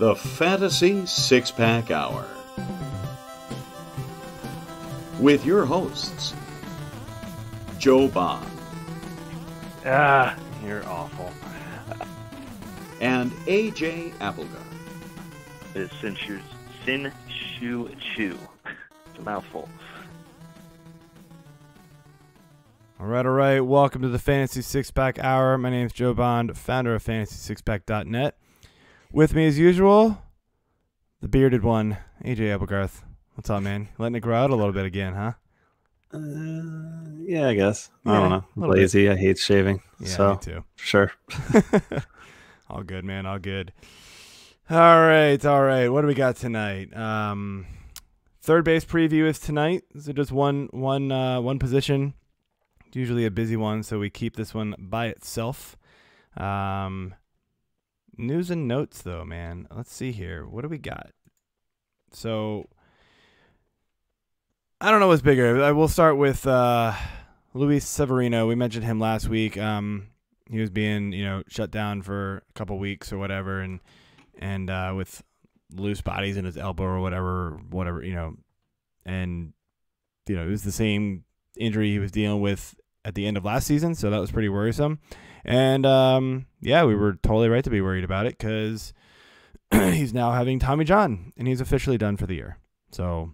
the Fantasy Six Pack Hour. With your hosts, Joe Bob Ah, you're awful. and AJ Applegarth. It's Sin Shu, Sin Shu Chu. It's a mouthful. All right, all right. Welcome to the Fantasy Six Pack Hour. My name is Joe Bond, founder of FantasySixPack.net. With me, as usual, the bearded one, AJ Applegarth. What's up, man? Letting it grow out a little bit again, huh? Uh, yeah, I guess. I don't know. little bit. Lazy. I hate shaving. Yeah, so me too. sure. all good, man. All good. All right, all right. What do we got tonight? Um, third base preview is tonight. So just one, one, uh, one position. It's usually a busy one, so we keep this one by itself. Um, news and notes, though, man. Let's see here. What do we got? So, I don't know what's bigger. I will start with uh, Luis Severino. We mentioned him last week. Um, he was being, you know, shut down for a couple weeks or whatever, and and uh, with loose bodies in his elbow or whatever, whatever, you know, and you know, it was the same injury he was dealing with at the end of last season, so that was pretty worrisome. And um, yeah, we were totally right to be worried about it because he's now having Tommy John, and he's officially done for the year. So,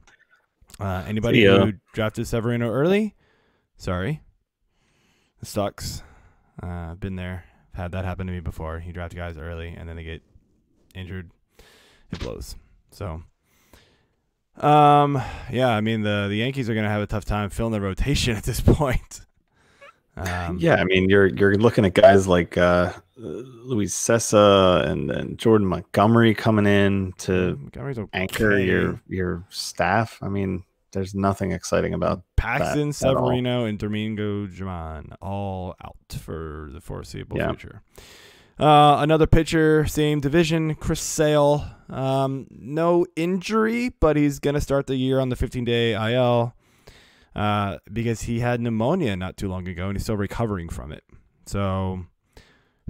uh, anybody who drafted Severino early, sorry, it sucks. Uh, I've been there, had that happen to me before. You draft guys early, and then they get injured. It blows. So, um, yeah, I mean the the Yankees are gonna have a tough time filling the rotation at this point. Um, yeah, I mean, you're you're looking at guys like uh, Luis Cessa and, and Jordan Montgomery coming in to Montgomery's anchor your your staff. I mean, there's nothing exciting about Paxton, that. Severino, and Domingo German all out for the foreseeable Yeah. future. Uh, another pitcher, same division, Chris Sale. Um, no injury, but he's gonna start the year on the 15-day IL uh, because he had pneumonia not too long ago and he's still recovering from it. So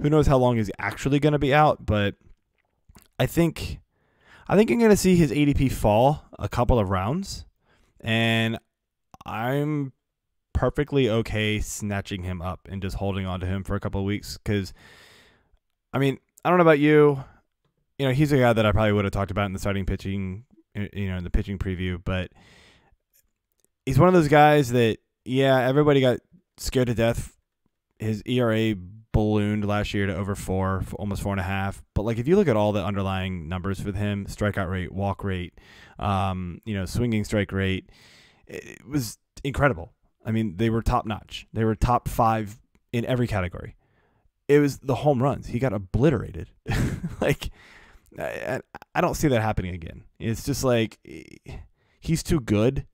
who knows how long he's actually gonna be out? But I think I think you're gonna see his ADP fall a couple of rounds, and I'm perfectly okay snatching him up and just holding on to him for a couple of weeks because, I mean, I don't know about you. You know, he's a guy that I probably would have talked about in the starting pitching, you know, in the pitching preview, but he's one of those guys that, yeah, everybody got scared to death. His ERA ballooned last year to over four, almost four and a half. But like, if you look at all the underlying numbers with him, strikeout rate, walk rate, um, you know, swinging strike rate, it was incredible. I mean, they were top notch. They were top five in every category. It was the home runs. He got obliterated. like, I, I- don't see that happening again. It's just like eh, he's too good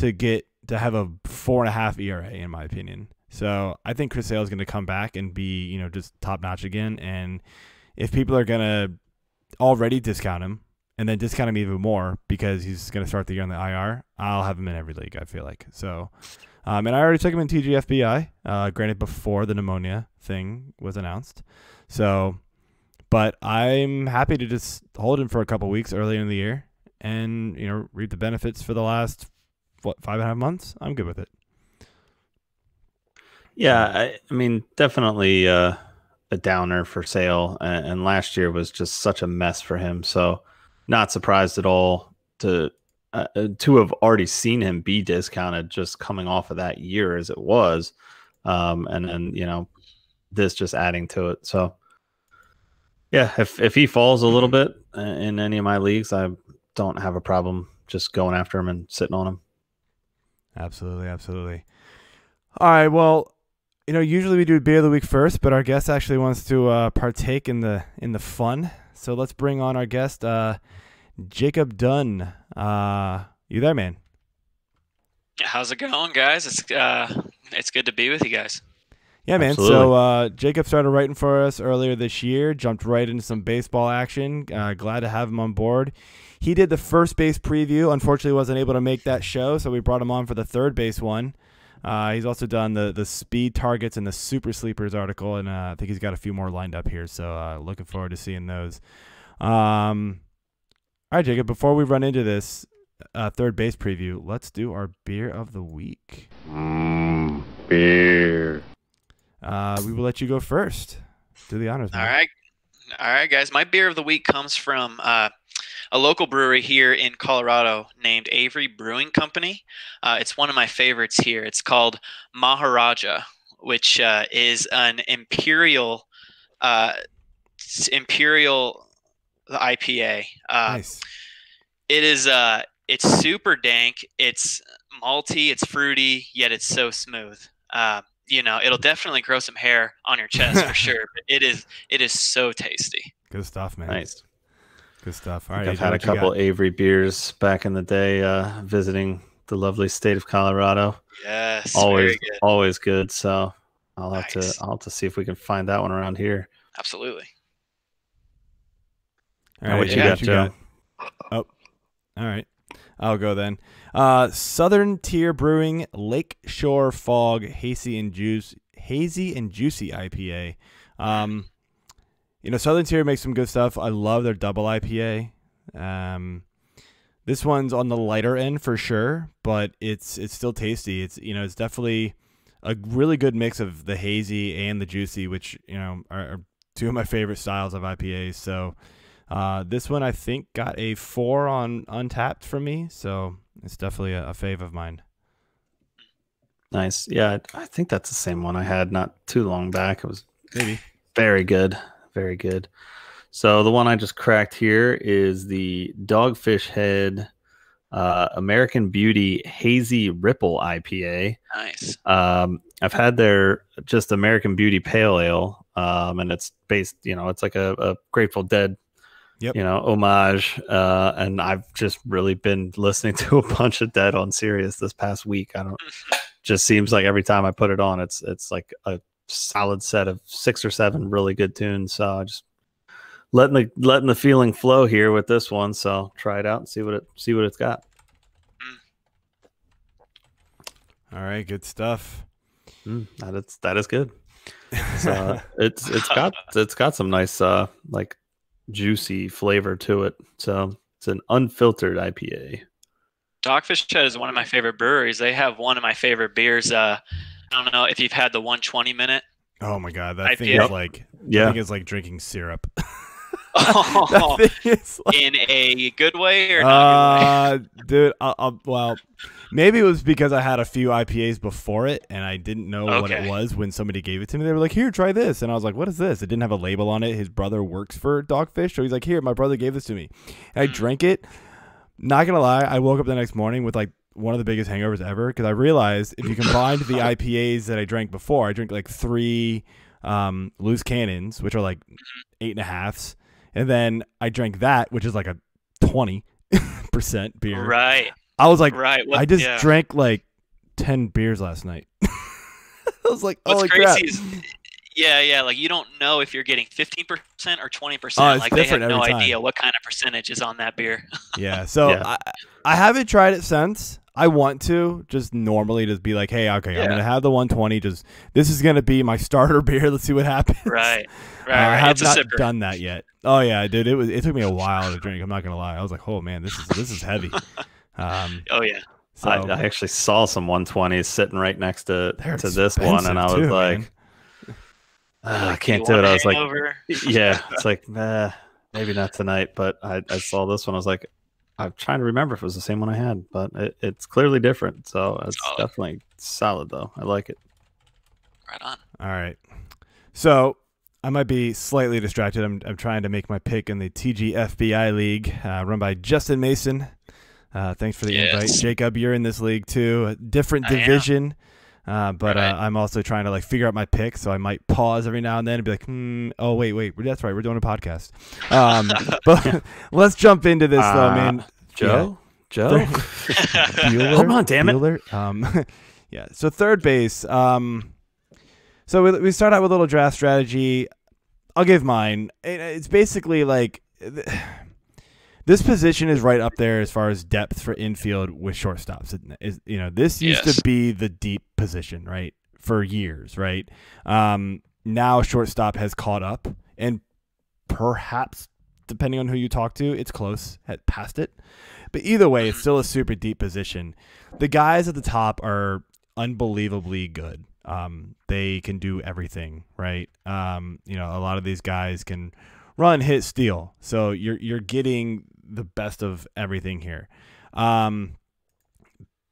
to get to have a four and a half ERA, in my opinion. So I think Chris Sale is going to come back and be, you know, just top notch again. And if people are going to already discount him and then discount him even more because he's going to start the year on the IR, I'll have him in every league. I feel like so. Um, and I already took him in TGFBI, uh, granted before the pneumonia thing was announced. So, but I'm happy to just hold him for a couple weeks early in the year and you know reap the benefits for the last what five and a half months. I'm good with it. Yeah, I, I mean, definitely uh, a downer for Sale, and, and last year was just such a mess for him. So, not surprised at all to uh, uh, to have already seen him be discounted just coming off of that year as it was, um, and then you know this just adding to it. So, yeah, if if he falls a little bit uh, in any of my leagues, I don't have a problem just going after him and sitting on him. Absolutely, absolutely. All right, well, you know, usually we do beer of the week first, but our guest actually wants to uh, partake in the in the fun. So let's bring on our guest, uh, Jacob Dunne. Uh, you there, man? How's it going, guys? It's uh, it's good to be with you guys. Yeah, man. So uh, Jacob started writing for us earlier this year. Jumped right into some baseball action. Uh, glad to have him on board. He did the first base preview. Unfortunately, wasn't able to make that show, so we brought him on for the third base one. Uh, he's also done the the speed targets and the super sleepers article, and uh, I think he's got a few more lined up here. So uh, looking forward to seeing those. Um, all right, Jacob. Before we run into this uh, third base preview, let's do our beer of the week. Mm, beer. Uh, we will let you go first. Do the honors. All man. right. All right, guys. My beer of the week comes from uh, a local brewery here in Colorado named Avery Brewing Company. Uh, it's one of my favorites here. It's called Maharaja, which uh, is an imperial uh, imperial IPA. Uh, Nice. It is uh, it's super dank. It's malty. It's fruity, yet it's so smooth. Uh, you know, it'll definitely grow some hair on your chest for sure. But it is it is so tasty. Good stuff, man. Nice. Good stuff. All I've had a what you got? couple Avery beers back in the day, uh, visiting the lovely state of Colorado. Yes, always, very good. always good. So I'll have Nice. to, I'll have to see if we can find that one around here. Absolutely. All right, what you yeah, got, Joe? Oh, all right. I'll go then. Uh, Southern Tier Brewing Lakeshore Fog Hazy and Juice Hazy and Juicy IPA. Um, you know, Southern Tier makes some good stuff. I love their double IPA. Um, this one's on the lighter end for sure, but it's it's still tasty. It's you know it's definitely a really good mix of the hazy and the juicy, which you know are, are two of my favorite styles of IPAs. So. Uh, this one I think got a four on Untappd for me, so it's definitely a, a fave of mine. Nice. Yeah, I I think that's the same one I had not too long back. It was Maybe. very good, very good. So the one I just cracked here is the Dogfish Head uh, American Beauty Hazy Ripple IPA. Nice. Um, I've had their just American Beauty Pale Ale, um, and it's based, you know, it's like a, a Grateful Dead, Yep. you know, homage. Uh, and I've just really been listening to a bunch of Dead on Sirius this past week. I don't, just seems like every time I put it on, it's it's like a solid set of six or seven really good tunes. So I just letting the letting the feeling flow here with this one. So try it out and see what it see what it's got. All right, good stuff. Mm, that is that is good. So it's it's got it's got some nice uh like juicy flavor to it. So it's an unfiltered IPA. Dogfish Head is one of my favorite breweries. They have one of my favorite beers. Uh, I don't know if you've had the 120 minute. oh my god, that thing IPA. is like I Yeah, think it's like drinking syrup. Oh, is like, in a good way or not? uh, dude. I'll, I'll, well, maybe it was because I had a few IPAs before it and I didn't know what it was when somebody gave it to me. They were like, "Here, try this," and I was like, "What is this?" It didn't have a label on it. His brother works for Dogfish, so he's like, "Here, my brother gave this to me." And I Mm. drank it. Not gonna lie, I woke up the next morning with like one of the biggest hangovers ever because I realized if you combined the IPAs that I drank before, I drank like three um, loose cannons, which are like eight and a halfs, and then I drank that, which is like a twenty percent beer. Right, I was like, right. What, I just yeah. drank like ten beers last night. I was like, What's crazy crap! is, yeah, yeah. Like you don't know if you're getting 15% or 20%. Oh, it's like they have no every idea what kind of percentage is on that beer. Yeah. So Yeah. I, I haven't tried it since. I want to just normally just be like, hey, okay, Yeah. I'm gonna have the 120. Just this is gonna be my starter beer. Let's see what happens. right, Uh, right, I have it's not sipper. done that yet. Oh yeah, dude. It was. It took me a while to drink. I'm not gonna lie. I was like, oh man, this is this is heavy. Um. Oh yeah. So I, I actually saw some 120s sitting right next to to this one, and I was too, like, man. "Ah, I can't do it. I was like, yeah, it's like, eh, maybe not tonight. But I, I saw this one. I was like, I'm trying to remember if it was the same one I had, but it, it's clearly different. So it's Solid. definitely solid, though. I like it. right on. All right. So I might be slightly distracted. I'm, I'm trying to make my pick in the TGFBI league uh, run by Justin Mason. Uh, thanks for the invite, Jacob. You're in this league too, a different I am. division. Uh, but Right. uh, I'm also trying to like figure out my pick, so I might pause every now and then and be like, hmm, "Oh wait, wait, that's right, we're doing a podcast." Um, but let's jump into this though, Uh, man. Joe, Joe, Bueller, Hold on, damn it. Um, yeah. So third base. Um, so we, we start out with a little draft strategy. I'll give mine. It, it's basically like th- this position is right up there as far as depth for infield with shortstops. Is you know this used Yes. to be the deep position, right, for years, right? Um, now shortstop has caught up and perhaps depending on who you talk to, it's close, had past it. But either way, it's still a super deep position. The guys at the top are unbelievably good. Um, they can do everything, right? Um, you know, a lot of these guys can run, hit, steal. So you're you're getting the best of everything here. Um,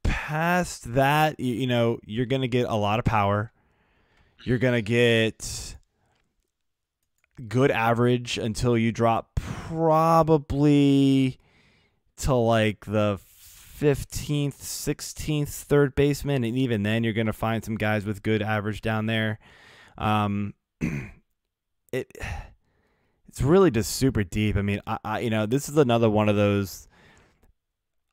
past that, you, you know, you're gonna get a lot of power. You're gonna get good average until you drop probably to like the 15th, 16th third baseman. And even then, you're going to find some guys with good average down there. Um, it it's really just super deep. I mean, I, I you know this is another one of those.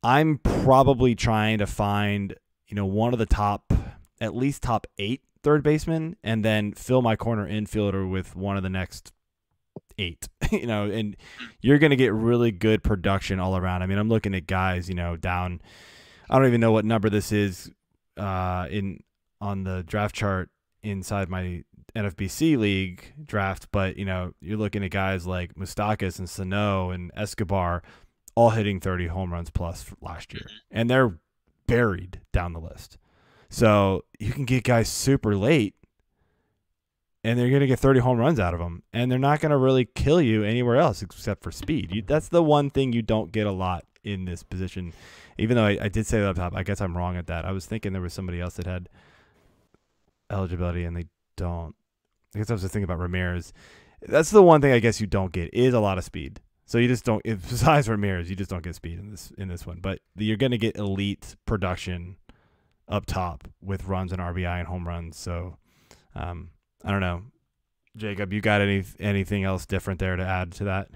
I'm probably trying to find you know one of the top, at least top eight third baseman, and then fill my corner infielder with one of the next eight, you know, and you're going to get really good production all around. I mean, I'm looking at guys, you know, down, I don't even know what number this is uh, in on the draft chart inside my NFBC league draft, but you know, you're looking at guys like Moustakas and Sano and Escobar all hitting 30 home runs plus last year, mm-hmm. and they're buried down the list. So you can get guys super late and they're going to get 30 home runs out of them and they're not going to really kill you anywhere else except for speed. You, that's the one thing you don't get a lot in this position. Even though I, I, did say that up top i guess i'm wrong at that. I was thinking there was somebody else that had eligibility and they don't i guess i was just thinking about ramirez that's the one thing i guess you don't get is a lot of speed so you just don't besides ramirez you just don't get speed in this in this one but you're going to get elite production up top with runs and rbi and home runs so um, I don't know. Jacob, you got any anything else different there to add to that?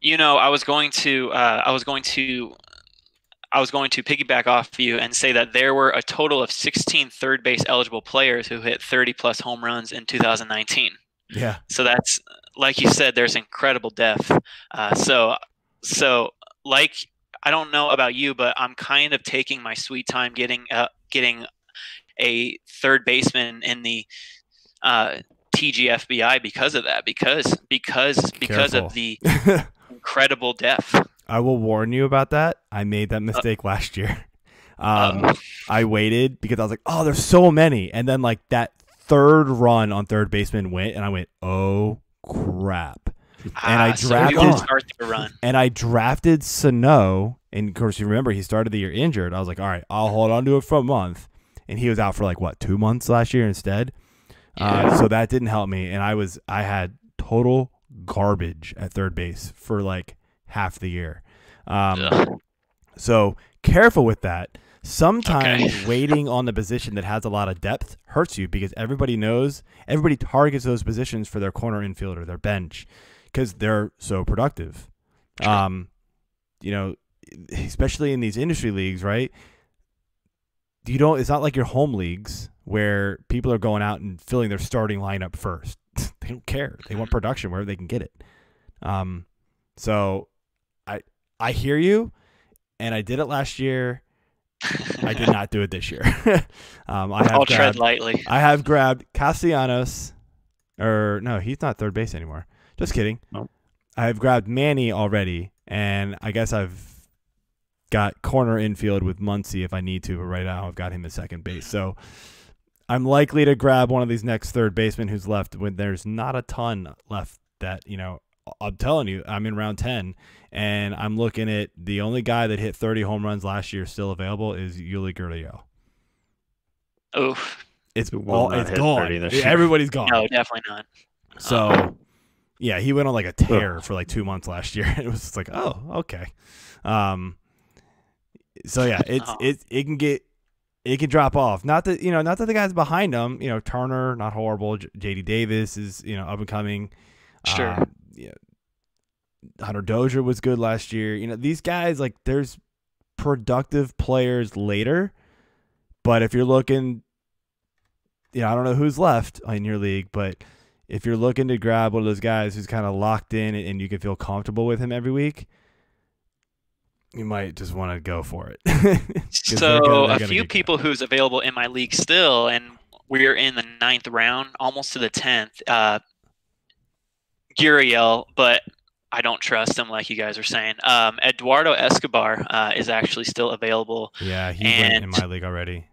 You know, I was going to uh, I was going to I was going to piggyback off you and say that there were a total of 16 third base eligible players who hit 30 plus home runs in 2019. Yeah. So that's like you said, there's incredible depth. Uh, so so like I don't know about you, but I'm kind of taking my sweet time getting uh, getting a third baseman in the uh, TGFBI because of that. Because because because Careful. of the incredible depth. I will warn you about that. I made that mistake uh, last year. Um, uh, I waited because I was like, oh, there's so many, and then like that third run on third baseman went, and I went, oh crap. And I ah, drafted so run. and I drafted Sano, and of course you remember he started the year injured. I was like, all right, I'll hold on to it for a month, and he was out for like what two months last year instead. Uh, so that didn't help me, and I was I had total garbage at third base for like half the year. Um, so careful with that. Sometimes Okay. waiting on the position that has a lot of depth hurts you because everybody knows everybody targets those positions for their corner infielder, their bench, because they're so productive. Um, you know, especially in these industry leagues, right? You don't. It's not like your home leagues where people are going out and filling their starting lineup first. they don't care. They want production wherever they can get it. Um, so I I hear you, and I did it last year. I did not do it this year. um, I have I'll tread lightly. I have grabbed Castellanos, or no, he's not third base anymore. Just kidding. Nope. I have grabbed Manny already, and I guess I've got corner infield with Muncy if I need to, but right now I've got him at second base. So I'm likely to grab one of these next third basemen who's left when there's not a ton left that, you know, I'm telling you, I'm in round 10 and I'm looking at the only guy that hit 30 home runs last year still available is Yuli Gurriel. Oof. It's Who all not it's hit gone. 30 this Yeah, year. Everybody's gone. No, definitely not. So, yeah, he went on like a tear for like two months last year. It was just like, oh, okay. Um, so yeah, it's Oh. it it can get it can drop off. Not that you know, not that the guys behind him, you know, Turner not horrible. J- J.D. Davis is you know up and coming. Sure. Um, yeah, Hunter Dozier was good last year. You know, these guys like there's productive players later, but if you're looking, you know, I don't know who's left in your league, but if you're looking to grab one of those guys who's kind of locked in and, you can feel comfortable with him every week, you might just want to go for it. So gonna- a few people who's available in my league still, and we're in the ninth round, almost to the tenth. Uh, Gurriel, but I don't trust him, like you guys are saying. Um, Eduardo Escobar uh, is actually still available. Yeah, he went in my league already.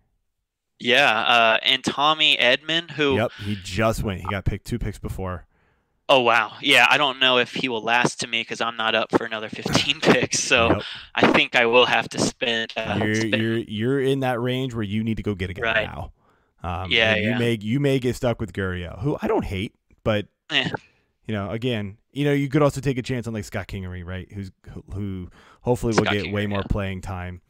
Yeah, uh, and Tommy Edman, who Yep, he just went. He got picked two picks before. Oh wow, yeah. I don't know if he will last to me because I'm not up for another 15 picks. So Yep. I think I will have to spend. Uh, you're spend- you're you're in that range where you need to go get a guy Right. now. Um, Yeah, and you may you may get stuck with Gurriel, who I don't hate, but Eh. You know, again, you know, you could also take a chance on like Scott Kingery, right? Who's who, who hopefully will Scott get way more yeah. playing time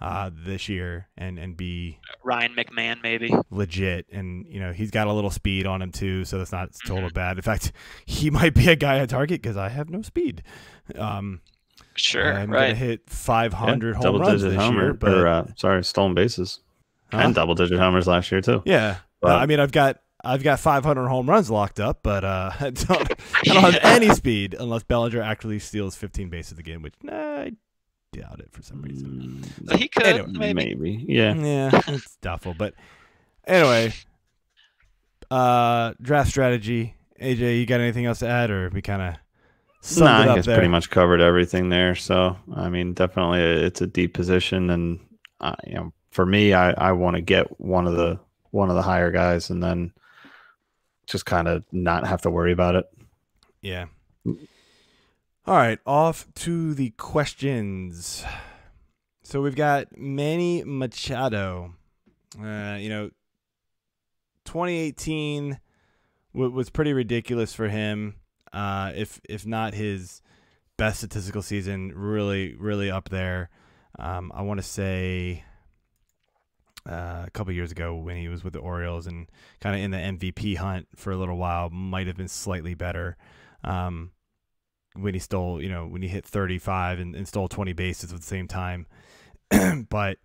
uh, this year and and be Ryan McMahon, maybe. legit. And you know, he's got a little speed on him too, so that's not Mm-hmm. total bad. In fact, he might be a guy I target because I have no speed. Um, Sure, I'm gonna right. hit 500 home double runs digit this homer, year, but or uh, sorry, stolen bases, Huh? and double digit homers last year too. Yeah. But- Uh, I mean, I've got I've got 500 home runs locked up, but uh, I don't I don't have any speed unless Bellinger actually steals 15 bases again, which nah, I doubt it for some reason. So he could Anyway, maybe. Maybe, yeah. Yeah, it's doubtful. But anyway, uh, draft strategy. AJ, you got anything else to add, or we kind of summed Nah, it I up guess there? pretty much covered everything there. So I mean, definitely it's a deep position, and uh, you know, for me, I I want to get one of the one of the higher guys, and then just kind of not have to worry about it. Yeah. All right, off to the questions. So we've got Manny Machado. Uh, you know, 2018 w- was pretty ridiculous for him. Uh, if if not his best statistical season, really really up there. Um, I want to say uh, a couple years ago when he was with the Orioles and kind of in the MVP hunt for a little while, might have been slightly better. Um, when he stole, you know, when he hit 35 and, and stole 20 bases at the same time. but,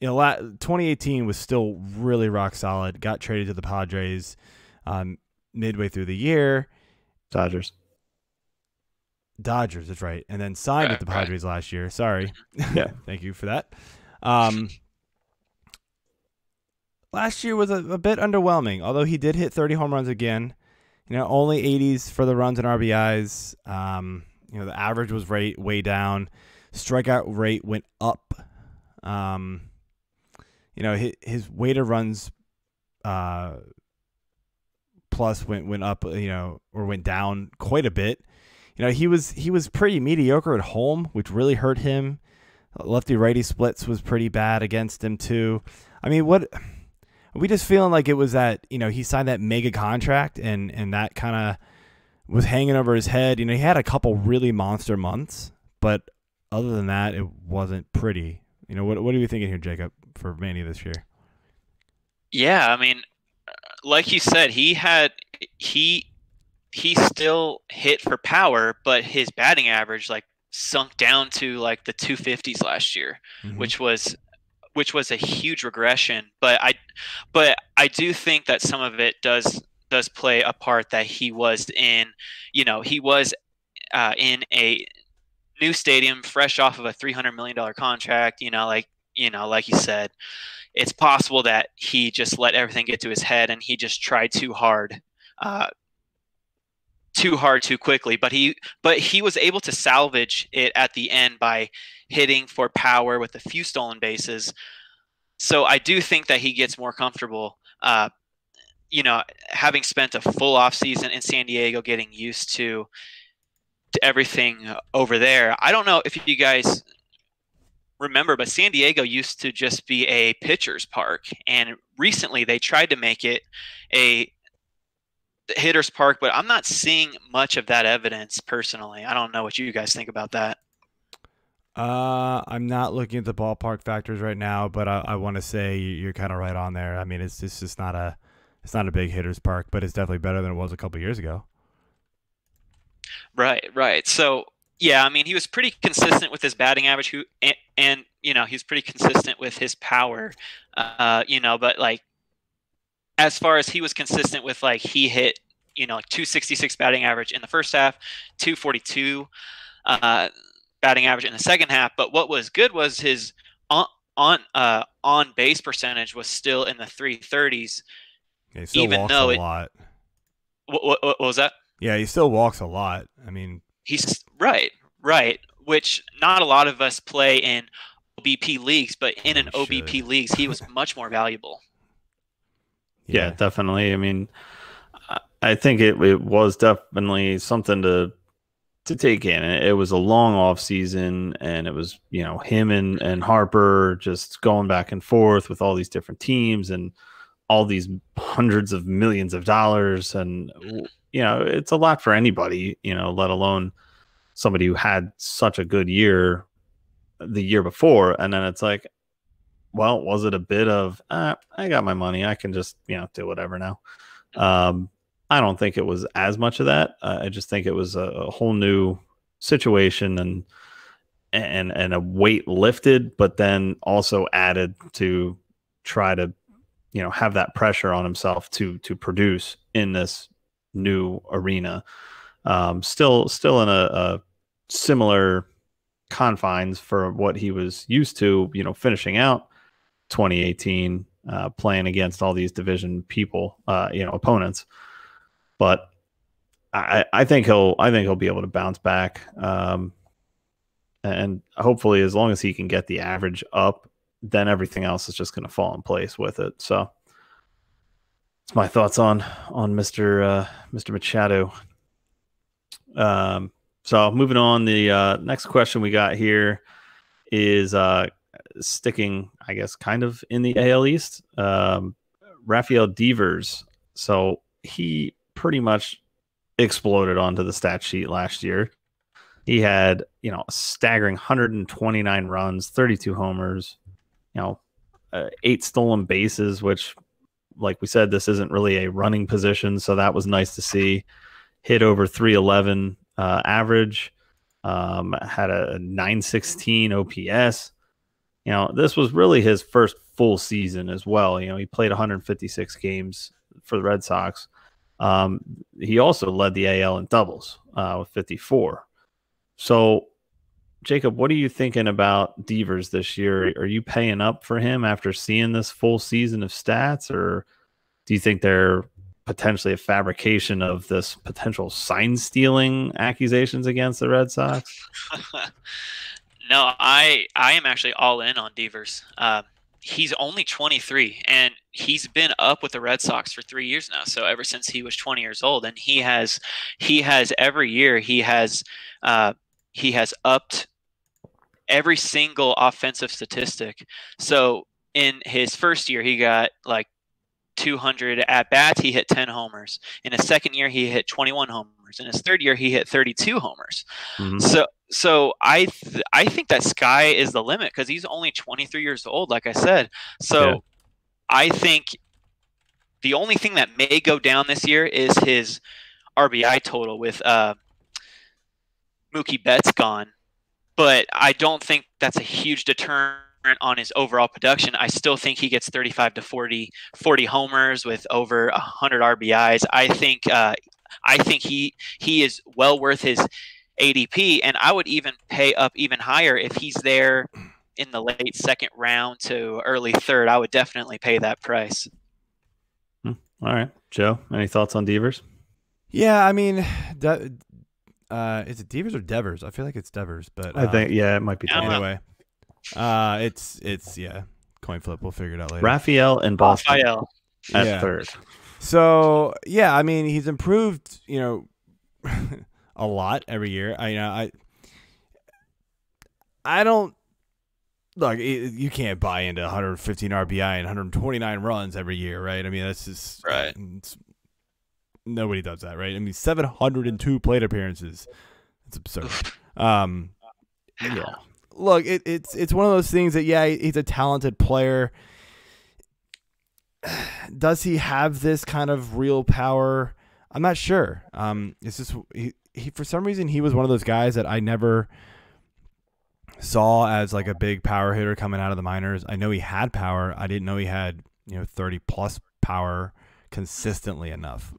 you know, 2018 was still really rock solid. Got traded to the Padres um, midway through the year. Dodgers. Dodgers, that's right. And then signed with Right, the right. Padres last year. Sorry. Yeah. Thank you for that. Um, last year was a, a bit underwhelming, although he did hit 30 home runs again. You know, only 80s for the runs and RBIs. Um, you know, the average was rate way down. Strikeout rate went up. Um, you know, his, his weighted runs uh, plus went went up. You know, or went down quite a bit. You know, he was he was pretty mediocre at home, which really hurt him. Lefty righty splits was pretty bad against him too. I mean, what we just feeling like it was that you know he signed that mega contract and and that kind of was hanging over his head. You know, he had a couple really monster months, but other than that, it wasn't pretty. You know, what what are you thinking here, Jacob, for Manny this year? Yeah, I mean, uh, like you said, he had he he still hit for power, but his batting average like sunk down to like the 250s last year, Mhm. which was which was a huge regression. But I but I do think that some of it does does play a part that he was in, you know, he was uh, in a new stadium, fresh off of a 300 million dollar contract. You know, like you know, like you said, it's possible that he just let everything get to his head and he just tried too hard uh, too hard too quickly but he but he was able to salvage it at the end by hitting for power with a few stolen bases so i do think that he gets more comfortable uh, you know having spent a full off season in san diego getting used to to everything over there i don't know if you guys remember, but San Diego used to just be a pitcher's park, and recently they tried to make it a hitter's park. But I'm not seeing much of that evidence personally. I don't know what you guys think about that. Uh, I'm not looking at the ballpark factors right now, but I, I want to say you're kind of right on there. I mean, it's it's just not a it's not a big hitters park, but it's definitely better than it was a couple years ago. Right, right. So yeah, I mean, he was pretty consistent with his batting average, who and, and you know he's pretty consistent with his power, uh, you know. But like, as far as he was consistent with, like he hit, you know, like 266 batting average in the first half, 242 uh, batting average in the second half. But what was good was his on on uh, on base percentage was still in the 330s. Yeah, he still Even walks though a it- lot. What, what, what was that? Yeah, he still walks a lot. I mean, He's Right, right. Which not a lot of us play in OBP leagues, but in an We OBP leagues, he was much more valuable. Yeah, definitely. I mean, I- I think it, it was definitely something to to take in. It was a long off season, and it was you know him and and Harper just going back and forth with all these different teams and all these hundreds of millions of dollars, and you know it's a lot for anybody. You know, let alone somebody who had such a good year the year before, and then it's like well, was it a bit of uh, I got my money, I can just you know do whatever now. Um, I don't think it was as much of that. Uh, I just think it was a, a whole new situation and and and a weight lifted, but then also added to try to you know have that pressure on himself to to produce in this new arena. Um, still still in a, a similar confines for what he was used to, you know, finishing out 2018, uh, playing against all these division people, uh, you know, opponents. But I, I think he'll, I think he'll be able to bounce back. Um, and hopefully, as long as he can get the average up, then everything else is just going to fall in place with it. So, that's my thoughts on on Mr. Uh, Mr. Machado. Um, so moving on, the uh, next question we got here is uh, sticking, I guess, kind of in the AL East. Um, Rafael Devers. So he pretty much exploded onto the stat sheet last year. He had, you know, staggering 129 runs, 32 homers, you know, uh, eight stolen bases, which, like we said, this isn't really a running position. So that was nice to see. Hit over 311 uh, average, um, had a 916 OPS. You know, this was really his first full season as well. You know, he played 156 games for the Red Sox. Um, he also led the AL in doubles uh, with 54. So, Jacob, what are you thinking about Devers this year? Are you paying up for him after seeing this full season of stats, or do you think they're potentially a fabrication of this potential sign stealing accusations against the Red Sox? no, I I am actually all in on Devers. Uh, he's only 23, and he's been up with the Red Sox for three years now. So ever since he was 20 years old, and he has he has every year he has uh, he has upped every single offensive statistic. So in his first year, he got like 200 at bats. He hit 10 homers. In his second year, he hit 21 homers. In his third year, he hit 32 homers. Mhm. So so I th- I think that sky is the limit because he's only 23 years old, like I said. So Yeah. I think the only thing that may go down this year is his RBI total with uh, Mookie Betts gone, but I don't think that's a huge deterrent on his overall production. I still think he gets 35 to 40 40 homers with over 100 RBIs. I think uh, I think he he is well worth his ADP, and I would even pay up even higher if he's there in the late second round to early third. I would definitely pay that price. All right, Joe, any thoughts on Devers? Yeah, I mean, De- uh, is it Devers or Devers? I feel like it's Devers, but I uh, think yeah, it might be. I Devers. anyway, uh, it's it's yeah, coin flip. We'll figure it out later. Rafael and Boston Rafael. at Yeah. third. So yeah, I mean, he's improved. You know, a lot every year. I you know I I don't look. It, you can't buy into 115 RBI and 129 runs every year, right? I mean, that's just Right. nobody does that, right? I mean, 702 plate appearances. It's absurd. Um, Yeah. look, it, it's it's one of those things that yeah, he's a talented player. Does he have this kind of real power? I'm not sure. Um, it's just he, he for some reason he was one of those guys that I never saw as like a big power hitter coming out of the minors. I know he had power. I didn't know he had you know 30 plus power consistently enough.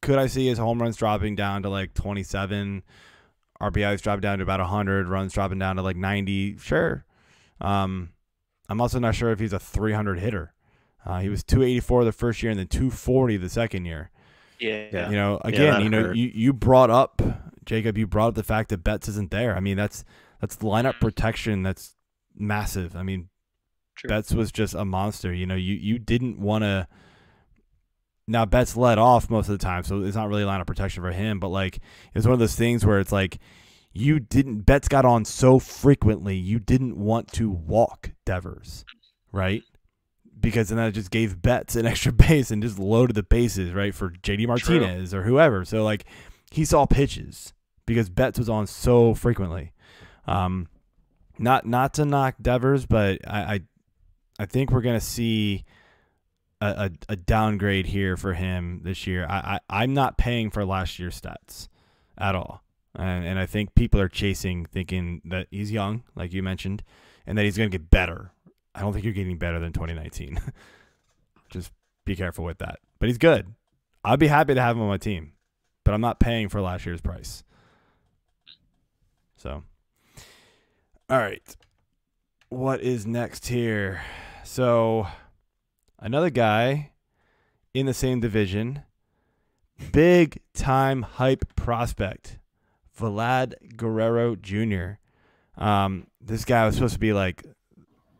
Could I see his home runs dropping down to like 27? RBIs dropping down to about 100, runs dropping down to like 90. Sure. Um, I'm also not sure if he's a 300 hitter. Uh, he was 284 the first year and then 240 the second year. Yeah. Yeah. You know, again, you know, hurt. you, you brought up Jacob, you brought up the fact that Betts isn't there. I mean, that's that's lineup protection that's massive. I mean, True. Betts was just a monster. You know, you you didn't want to. Now Betts led off most of the time, so it's not really lineup protection for him. But like, it's one of those things where it's like, you didn't. Betts got on so frequently, you didn't want to walk Devers, right? Because then that just gave Betts an extra base and just loaded the bases, right, for JD Martinez or whoever. So like, he saw pitches because Betts was on so frequently. Um, not not to knock Devers, but I I, I think we're gonna see a, a, a downgrade here for him this year. I, I I'm not paying for last year's stats at all, and and I think people are chasing, thinking that he's young, like you mentioned, and that he's gonna get better. I don't think you're getting better than 2019. Just be careful with that. But he's good. I'd be happy to have him on my team, but I'm not paying for last year's price. So. All right. What is next here? So, another guy in the same division, big time hype prospect, Vlad Guerrero Jr. Um, this guy was supposed to be like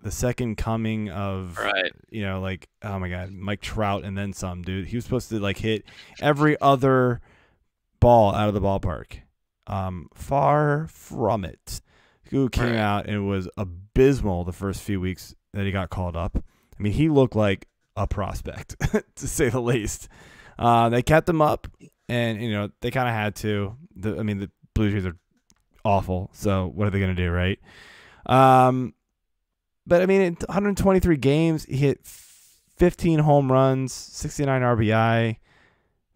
the second coming of, Right. you know, like oh my god, Mike Trout and then some, dude. He was supposed to like hit every other ball out of the ballpark. Um, far from it who came Right. out and was abysmal the first few weeks that he got called up. I mean, he looked like a prospect, to say the least. Uh, they kept him up, and you know they kind of had to. The, I mean, the Blue Jays are awful, so what are they going to do, right? Um, but I mean, in 123 games, he hit 15 home runs, 69 RBI.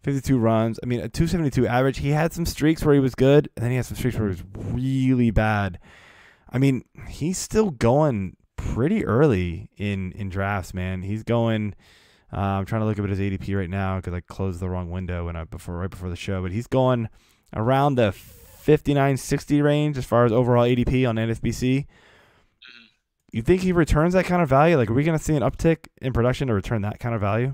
52 runs. I mean, a 272 average. He had some streaks where he was good, and then he had some streaks where he was really bad. I mean, he's still going pretty early in in drafts, man. He's going. Uh, I'm trying to look up at his ADP right now because I closed the wrong window when I before right before the show, but he's going around the 59, 60 range as far as overall ADP on NFBC. You think he returns that kind of value? Like, are we going to see an uptick in production to return that kind of value?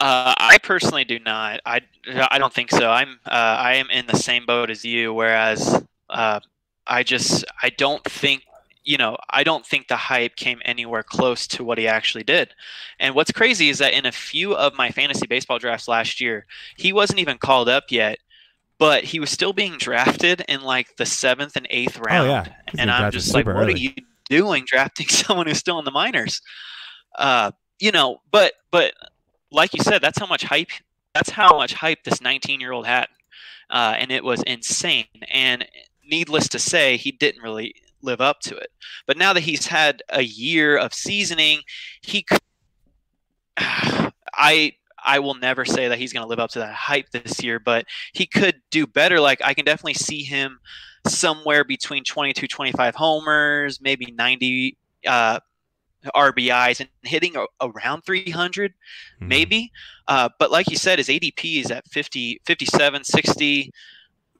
Uh, I personally do not. I, I don't think so. I'm uh, I am in the same boat as you. Whereas uh, I just I don't think you know I don't think the hype came anywhere close to what he actually did. And what's crazy is that in a few of my fantasy baseball drafts last year, he wasn't even called up yet, but he was still being drafted in like the seventh and eighth round. Oh yeah, and I'm just like, what early. are you doing drafting someone who's still in the minors? Uh, you know, but but like you said, that's how much hype. That's how much hype this 19 year old had, uh, and it was insane. And needless to say, he didn't really live up to it. But now that he's had a year of seasoning, he. Could, I I will never say that he's going to live up to that hype this year, but he could do better. Like I can definitely see him somewhere between 22, 25 homers, maybe 90 uh, RBIs, and hitting around 300, Mhm. maybe. Uh, but like you said, his ADP is at 50, 57, 60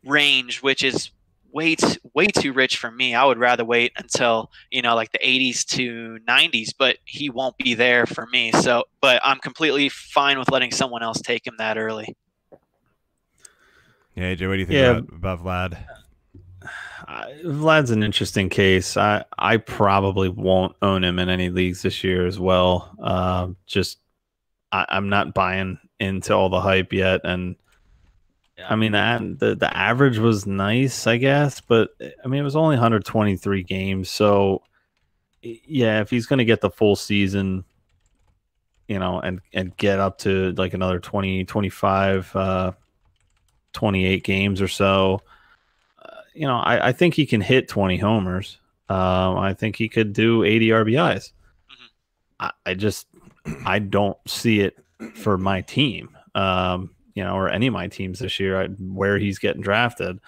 range, which is way too, way too rich for me. I would rather wait until you know like the 80s to 90s, but he won't be there for me. So, but I'm completely fine with letting someone else take him that early. Yeah, AJ, what do you think Yeah. about, about Vlad? I, Vlad's an interesting case. I I probably won't own him in any leagues this year as well. Um, just I, I'm not buying into all the hype yet, and I mean the, the average was nice, I guess, but I mean it was only 123 games, so yeah, if he's going to get the full season, you know, and and get up to like another 20, 25, uh, 28 games or so you know, I, I think he can hit 20 homers. Um, I think he could do 80 RBIs. I, I just, I don't see it for my team, um, you know, or any of my teams this year, I, where he's getting drafted.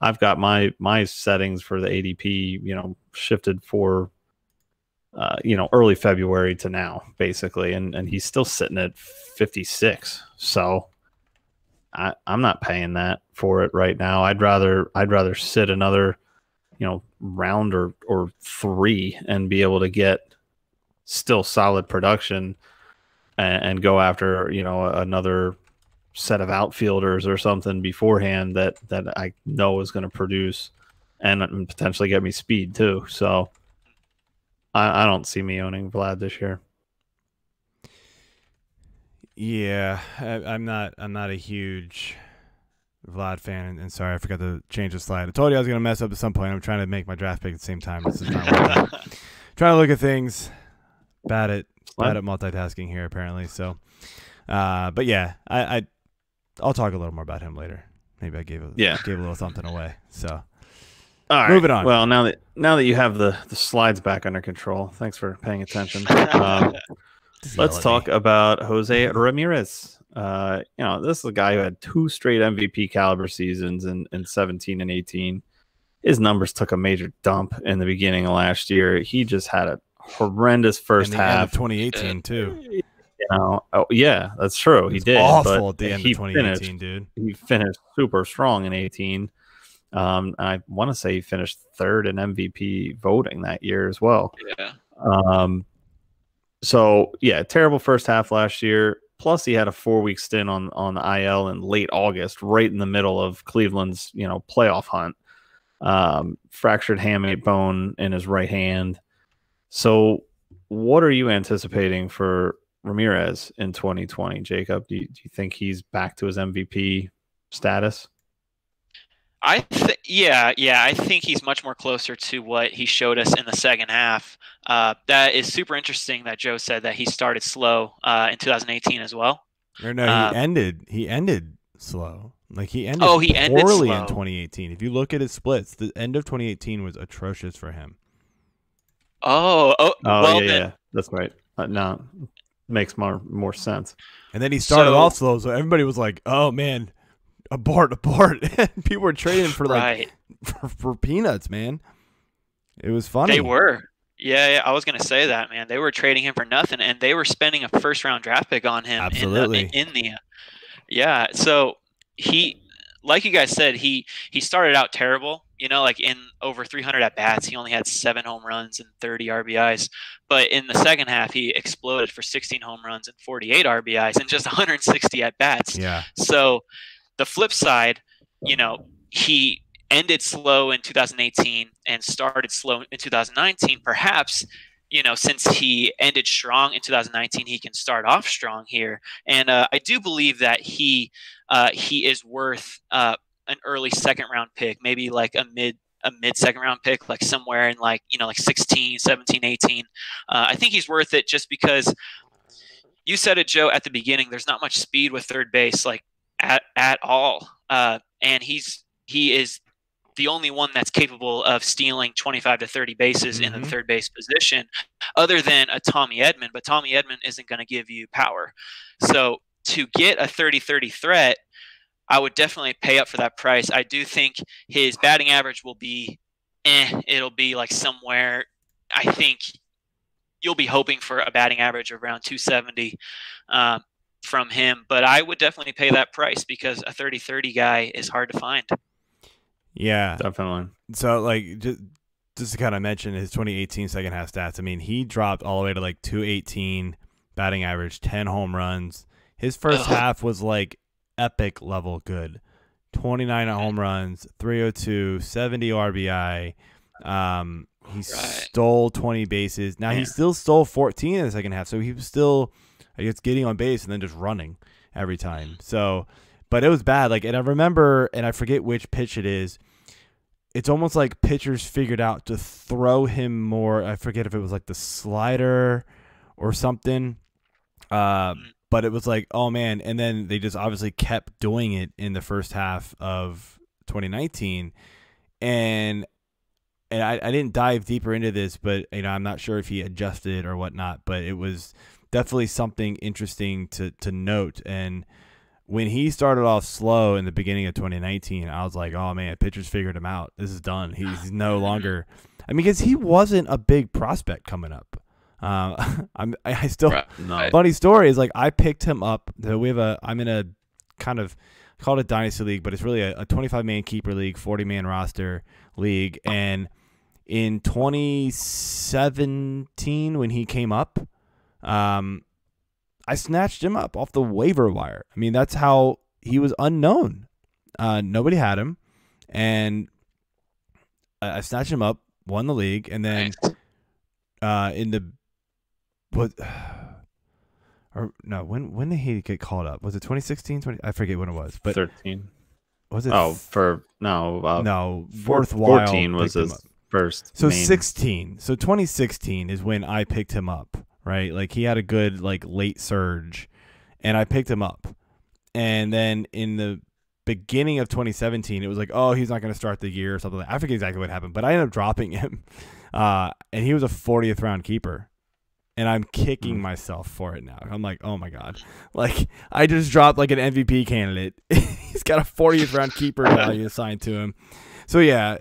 I've got my my settings for the ADP, you know, shifted for, uh, you know, early February to now, basically, and and he's still sitting at 56. So, I, I'm not paying that for it right now. I'd rather I'd rather sit another, you know, round or or three and be able to get still solid production and, and go after you know another set of outfielders or something beforehand that that I know is going to produce and, and potentially get me speed too. So I, I don't see me owning Vlad this year. Yeah, I, I'm not. I'm not a huge Vlad fan, and, and sorry, I forgot to change the slide. I told you I was gonna mess up at some point. I'm trying to make my draft pick at the same time. This is not trying to look at things. Bad at bad at multitasking here, apparently. So, uh, but yeah, I, I I'll talk a little more about him later. Maybe I gave a Yeah. gave a little something away. So All right. Moving on. Well, now that now that you have the the slides back under control, thanks for paying attention. Um, let's talk me. about Jose Ramirez. Uh, you know, this is a guy who had two straight MVP caliber seasons in, in 17 and 18. His numbers took a major dump in the beginning of last year. He just had a horrendous first In the end of half. 2018 too. You know, oh yeah, that's true. He It's did. awful but at the end he of 2018, finished dude. he finished super strong in 18. Um, and I want to say he finished third in MVP voting that year as well. Yeah. Um, so yeah, terrible first half last year. Plus, he had a four week stint on on IL in late August, right in the middle of Cleveland's you know playoff hunt. Um, fractured hamate bone in his right hand. So, what are you anticipating for Ramirez in 2020, Jacob? Do you, do you think he's back to his MVP status? I th- yeah, yeah, I think he's much more closer to what he showed us in the second half. Uh, that is super interesting that Joe said that he started slow uh, in 2018 as well. Or no, Um, he ended. He ended slow. Like he ended. Oh, he ended poorly in 2018. If you look at his splits, the end of 2018 was atrocious for him. Oh, oh, Oh well yeah, then, yeah, that's right. Uh, no, makes more more sense. And then he started So- off slow, so everybody was like, "Oh man, abort, abort!" And people were trading for like right? for, for peanuts, man. It was funny. They were. Yeah, yeah, I was gonna say that, man. They were trading him for nothing, and they were spending a first round draft pick on him. Absolutely. In the, in the yeah. So he, like you guys said, he he started out terrible. You know, like in over 300 at bats, he only had seven home runs and 30 RBIs. But in the second half, he exploded for 16 home runs and 48 RBIs and just 160 at bats. Yeah, So the flip side, you know, he ended slow in 2018 and started slow in 2019. Perhaps, you know, since he ended strong in 2019, he can start off strong here. And uh, I do believe that he uh, he is worth uh, an early second round pick, maybe like a mid a mid second round pick, like somewhere in like you know like 16, 17, 18. Uh, I think he's worth it just because. You said it, Joe, at the beginning. There's not much speed with third base. Like at at all. Uh, and he's he is the only one that's capable of stealing 25 to 30 bases in Mhm. the third base position, other than a Tommy Edman. But Tommy Edman isn't going to give you power. So to get a 30-30 threat, I would definitely pay up for that price. I do think his batting average will be, eh, it'll be like somewhere. I think you'll be hoping for a batting average of around 270. Um, from him, but I would definitely pay that price because a 30-30 guy is hard to find. yeah. Definitely. So like just just to kind of mention his 2018 second half stats. I mean, he dropped all the way to like 218 batting average, 10 home runs. His first Ugh. half was like epic level good. 29 home runs, 302, 70 RBI. Um, he stole 20 bases. Now he still stole 14 in the second half, so he was still, I guess, getting on base and then just running every time. So, but it was bad. Like, and I remember, and I forget which pitch it is. It's almost like pitchers figured out to throw him more. I forget if it was like the slider or something. Uh, but it was like, oh man. And then they just obviously kept doing it in the first half of 2019. And and I, I didn't dive deeper into this, but you know, I'm not sure if he adjusted or whatnot, but it was definitely something interesting to, to note. And when he started off slow in the beginning of 2019, I was like, oh man, pitchers figured him out. This is done. He's no longer, I mean, because he wasn't a big prospect coming up. Uh, I'm, I I still, Right. No. funny story is like I picked him up. We have a I'm in a kind of called it a dynasty league, but it's really a, a 25 man keeper league, 40 man roster league. And in 2017, when he came up, um, I snatched him up off the waiver wire. I mean, that's how he was unknown. Uh, nobody had him, and I, I snatched him up, won the league, and then Nice. uh, in the what or no when when did he get called up? Was it 2016? 20, I forget when it was, but 13. was it? Oh, for no, uh, no, worthwhile. 14 was his first. So main- 16. So 2016 is when I picked him up, right? Like he had a good like late surge and I picked him up. And then in the beginning of 2017, it was like, "Oh, he's not going to start the year or something." Like I forget exactly what happened, but I ended up dropping him. Uh, and he was a 40th round keeper. And I'm kicking Mm. myself for it now. I'm like, "Oh my god." Like I just dropped like an MVP candidate. he's got a 40th round keeper value assigned to him. So yeah,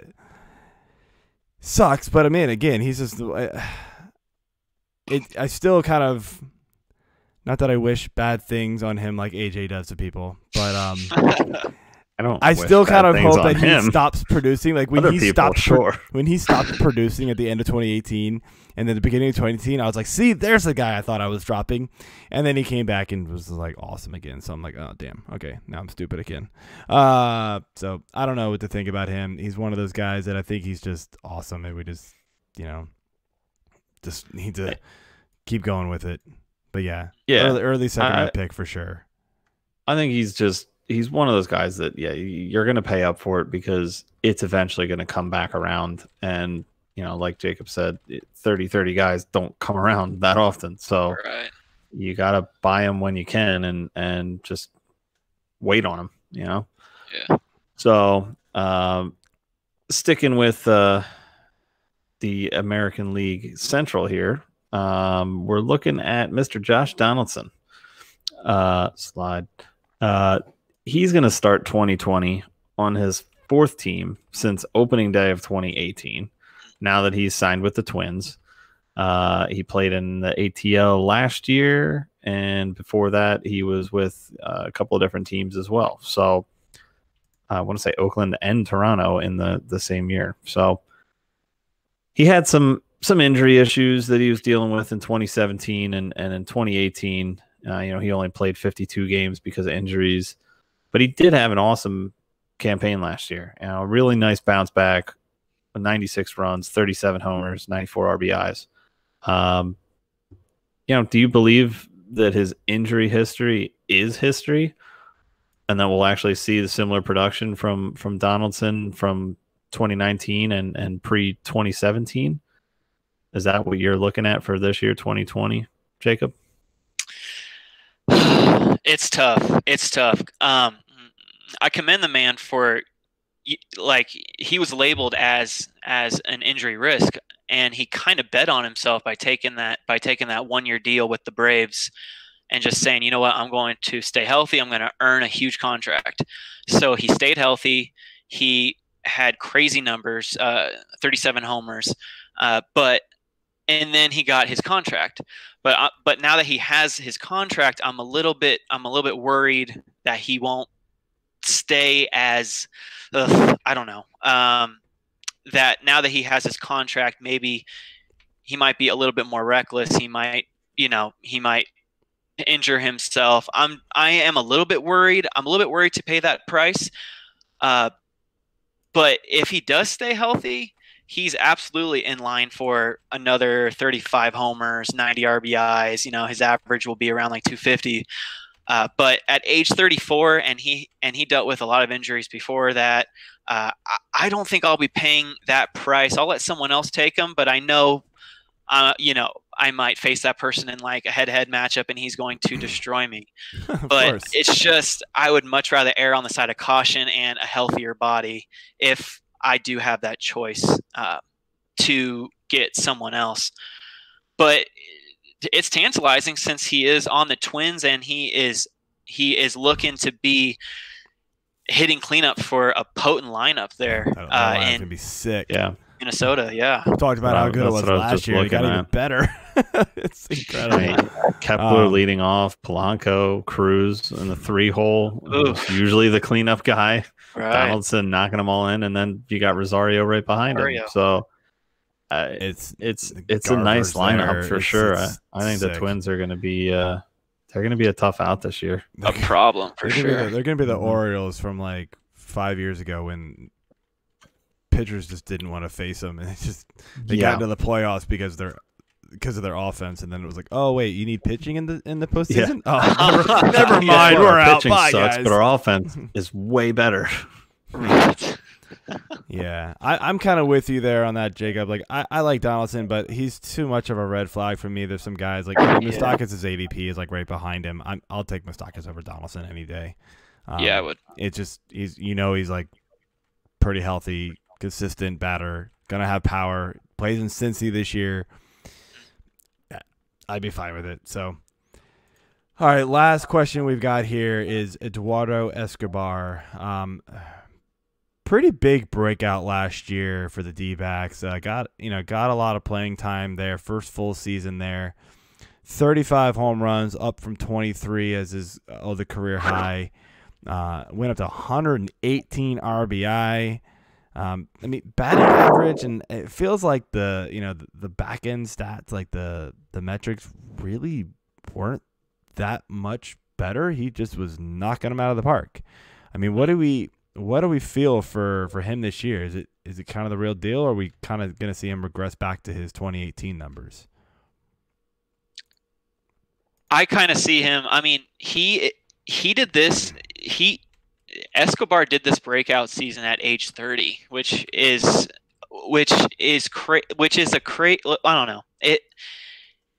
sucks. But I mean, again, he's just I- it. I still kind of not that I wish bad things on him like AJ does to people, but um, I don't. I still kind of hope that him. he stops producing. Like when Other he people, stopped sure. when he stopped producing at the end of 2018 and then the beginning of 2018, I was like, see, there's the guy I thought I was dropping. And then he came back and was like awesome again. So I'm like, oh damn, okay, now I'm stupid again. Uh, so I don't know what to think about him. He's one of those guys that I think he's just awesome, and we just, you know, just need to keep going with it. But yeah, Yeah, early, early second I- round pick for sure. I think he's just he's one of those guys that yeah you're going to pay up for it because it's eventually going to come back around and you know like Jacob said it- 30 30 guys don't come around that often so right. you got to buy them when you can and and just wait on them you know Yeah. so um sticking with uh the American League Central here um we're looking at Mr. Josh Donaldson uh slide uh he's going to start 2020 on his fourth team since opening day of 2018 now that he's signed with the Twins uh, he played in the ATL last year, and before that, he was with uh, a couple of different teams as well. So I want to say Oakland and Toronto in the the same year. So he had some some injury issues that he was dealing with in 2017 and and in 2018. Uh, you know, he only played 52 games because of injuries, but he did have an awesome campaign last year. You know, a really nice bounce back, 96 runs, 37 homers, 94 RBIs. Um, you know, do you believe that his injury history is history, and that we'll actually see the similar production from from Donaldson from 2019 and and pre 2017? Is that what you're looking at for this year, 2020, Jacob? it's tough. It's tough. Um, I commend the man for like he was labeled as as an injury risk, and he kind of bet on himself by taking that by taking that one year deal with the Braves, and just saying, you know what, I'm going to stay healthy. I'm going to earn a huge contract. So he stayed healthy. He had crazy numbers, uh, 37 homers, uh, but and then he got his contract. But uh, but now that he has his contract i'm a little bit i'm a little bit worried that he won't stay as ugh, i don't know um, that now that he has his contract maybe he might be a little bit more reckless. He might you know he might injure himself. I'm i am a little bit worried. I'm a little bit worried to pay that price. Uh, but if he does stay healthy he's absolutely in line for another 35 homers, 90 RBIs. You know, his average will be around like 250. Uh, but at age 34, and he and he dealt with a lot of injuries before that. Uh, I, I don't think I'll be paying that price. I'll let someone else take him, but I know, uh, you know, I might face that person in like a head-to-head matchup, and he's going to destroy me but it's just I would much rather err on the side of caution and a healthier body if I do have that choice uh, to get someone else. But it's tantalizing since he is on the Twins and he is he is looking to be hitting cleanup for a potent lineup there That- that uh, line's in gonna be sick. Yeah, Minnesota. Yeah, We talked about Well, how good it was what was last year. It got looking even better. it's incredible. I mean, Kepler Um, leading off, Polanco, Cruz in the three hole. Usually the cleanup guy. right. Donaldson knocking them all in, and then you got Rosario right behind him. So uh, It's it's the it's a nice lineup there. for It's- sure. it's I, I think the. Twins are going to be uh, they're going to be a tough out this year. A problem for they're gonna be sure. the, they're going to be the Mhm. Orioles from like five years ago when pitchers just didn't want to face them, and it's just they Yeah. got into the playoffs because they're because of their offense, and then it was like, oh wait, you need pitching in the in the postseason? Oh, never, never Yeah, mind, Well, we're our out. pitching Bye, sucks, guys. but our offense is way better. Right. Yeah, I, I'm kind of with you there on that, Jacob. Like, I, I like Donaldson, but he's too much of a red flag for me. There's some guys like Moustakas' ADP is like right behind him. I'm, I'll take Moustakas over Donaldson any day. Um, yeah, I would. It's just he's you know he's like pretty healthy, consistent batter, gonna have power. Plays in Cincy this year. I'd be fine with it. So, all right, last question we've got here is Eduardo Escobar. Um, pretty big breakout last year for the D-backs. Uh, got you know got a lot of playing time there. First full season there. 35 home runs, up from 23 as his oh the career high. Uh, went up to 118 RBI. Um, I mean, batting average, and it feels like the you know the, the back end stats, like the the metrics, really weren't that much better. He just was knocking them out of the park. I mean, what do we what do we feel for for him this year? Is it is it kind of the real deal, or are we kind of going to see him regress back to his 2018 numbers? I kind of see him. I mean, he he did this. He Escobar did this breakout season at age 30, which is which is cra- which is a cra- I don't know. It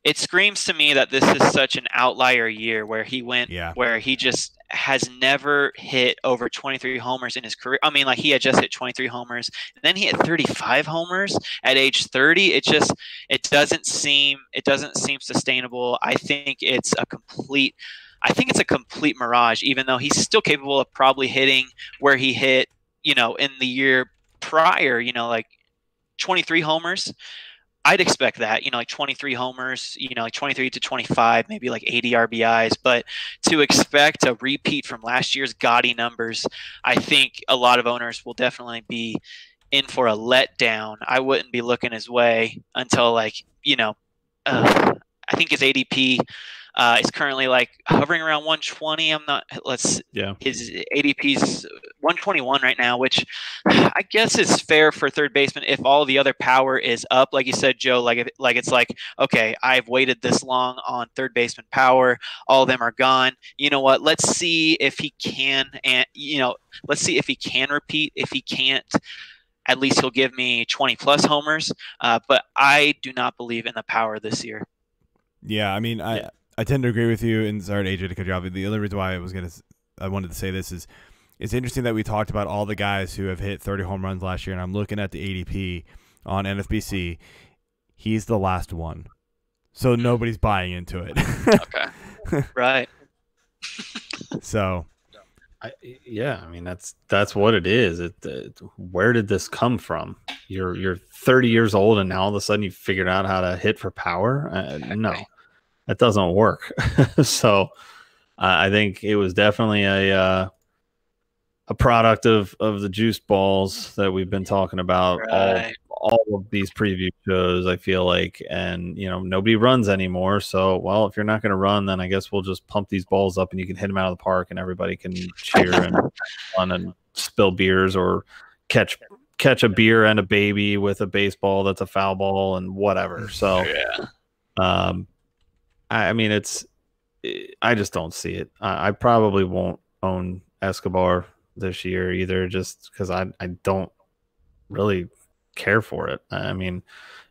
it screams to me that this is such an outlier year where he went Yeah. where he just has never hit over 23 homers in his career. I mean, like he had just hit 23 homers, and then he hit 35 homers at age 30. It just it doesn't seem it doesn't seem sustainable. I think it's a complete I think it's a complete mirage, even though he's still capable of probably hitting where he hit, you know, in the year prior, you know, like 23 homers. I'd expect that, you know, like 23 homers, you know, like 23 to 25, maybe like 80 RBIs. But to expect a repeat from last year's gaudy numbers, I think a lot of owners will definitely be in for a letdown. I wouldn't be looking his way until like, you know, uh, I think his ADP uh, is currently like hovering around 120. I'm not. Let's. Yeah. His ADP's 121 right now, which I guess is fair for third baseman if all the other power is up. Like you said, Joe. Like it- like it's like okay, I've waited this long on third baseman power. All of them are gone. You know what? Let's see if he can, and you know, let's see if he can repeat. If he can't. At least he'll give me 20 plus homers, uh, but I do not believe in the power this year. Yeah, I mean, I Yeah. I tend to agree with you. And sorry, AJ, to cut you off. The other reason why I was gonna, I wanted to say this is, it's interesting that we talked about all the guys who have hit 30 home runs last year, and I'm looking at the ADP on NFBC. He's the last one, so hmm. nobody's buying into it. Okay. right. so I, yeah, I mean that's that's what it is. It, it where did this come from? You're you're 30 years old and now all of a sudden you figured out how to hit for power? Uh, no, that doesn't work. so uh, I think it was definitely a uh, a product of of the juice balls that we've been talking about Right. all of these preview shows. I feel like, and you know nobody runs anymore. So well, if you're not going to run, then I guess we'll just pump these balls up and you can hit them out of the park and everybody can cheer and run and spill beers or catch catch a beer and a baby with a baseball that's a foul ball and whatever. So Yeah. um, I, I mean, it's I just don't see it. I, I probably won't own Escobar this year either, just because I I don't really care for it. I mean,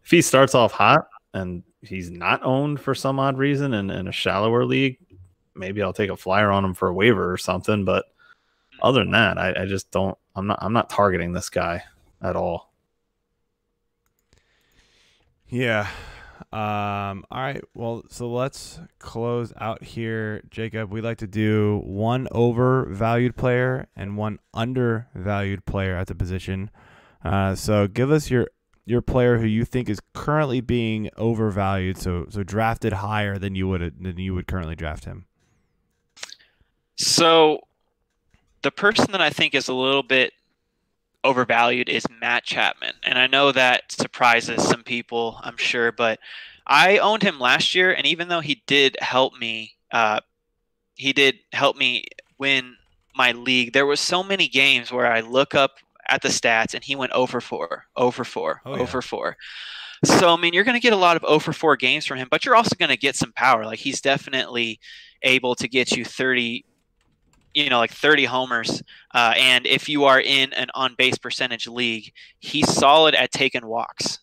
if he starts off hot and he's not owned for some odd reason in, in a shallower league, maybe I'll take a flyer on him for a waiver or something. But other than that, I, I just don't. I'm not. I'm not targeting this guy at all. yeah. Um, all right. Well, so let's close out here, Jacob. We like to do one overvalued player and one undervalued player at the position. Uh, so give us your your player who you think is currently being overvalued, so so drafted higher than you would than you would currently draft him. So the person that I think is a little bit overvalued is Matt Chapman. And I know that surprises some people, I'm sure, but I owned him last year and even though he did help me uh, he did help me win my league. There was so many games where I look up at the stats and he went over 4, over 4, Oh, yeah. over 4. So I mean, you're going to get a lot of over 4 games from him, but you're also going to get some power. Like he's definitely able to get you 30 you know like 30 homers uh, and if you are in an on base percentage league he's solid at taking walks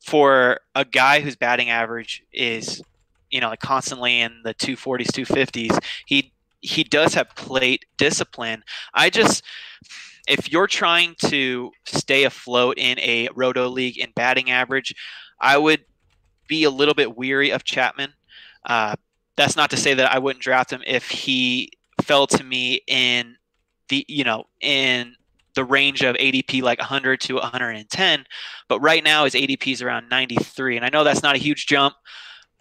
for a guy whose batting average is you know like constantly in the 240s 250s he he does have plate discipline i just if you're trying to stay afloat in a roto league in batting average i would be a little bit weary of chapman. Uh, that's not to say that i wouldn't draft him if he fell to me in the you know in the range of ADP like 100 to 110, but right now his ADP is around 93, and I know that's not a huge jump,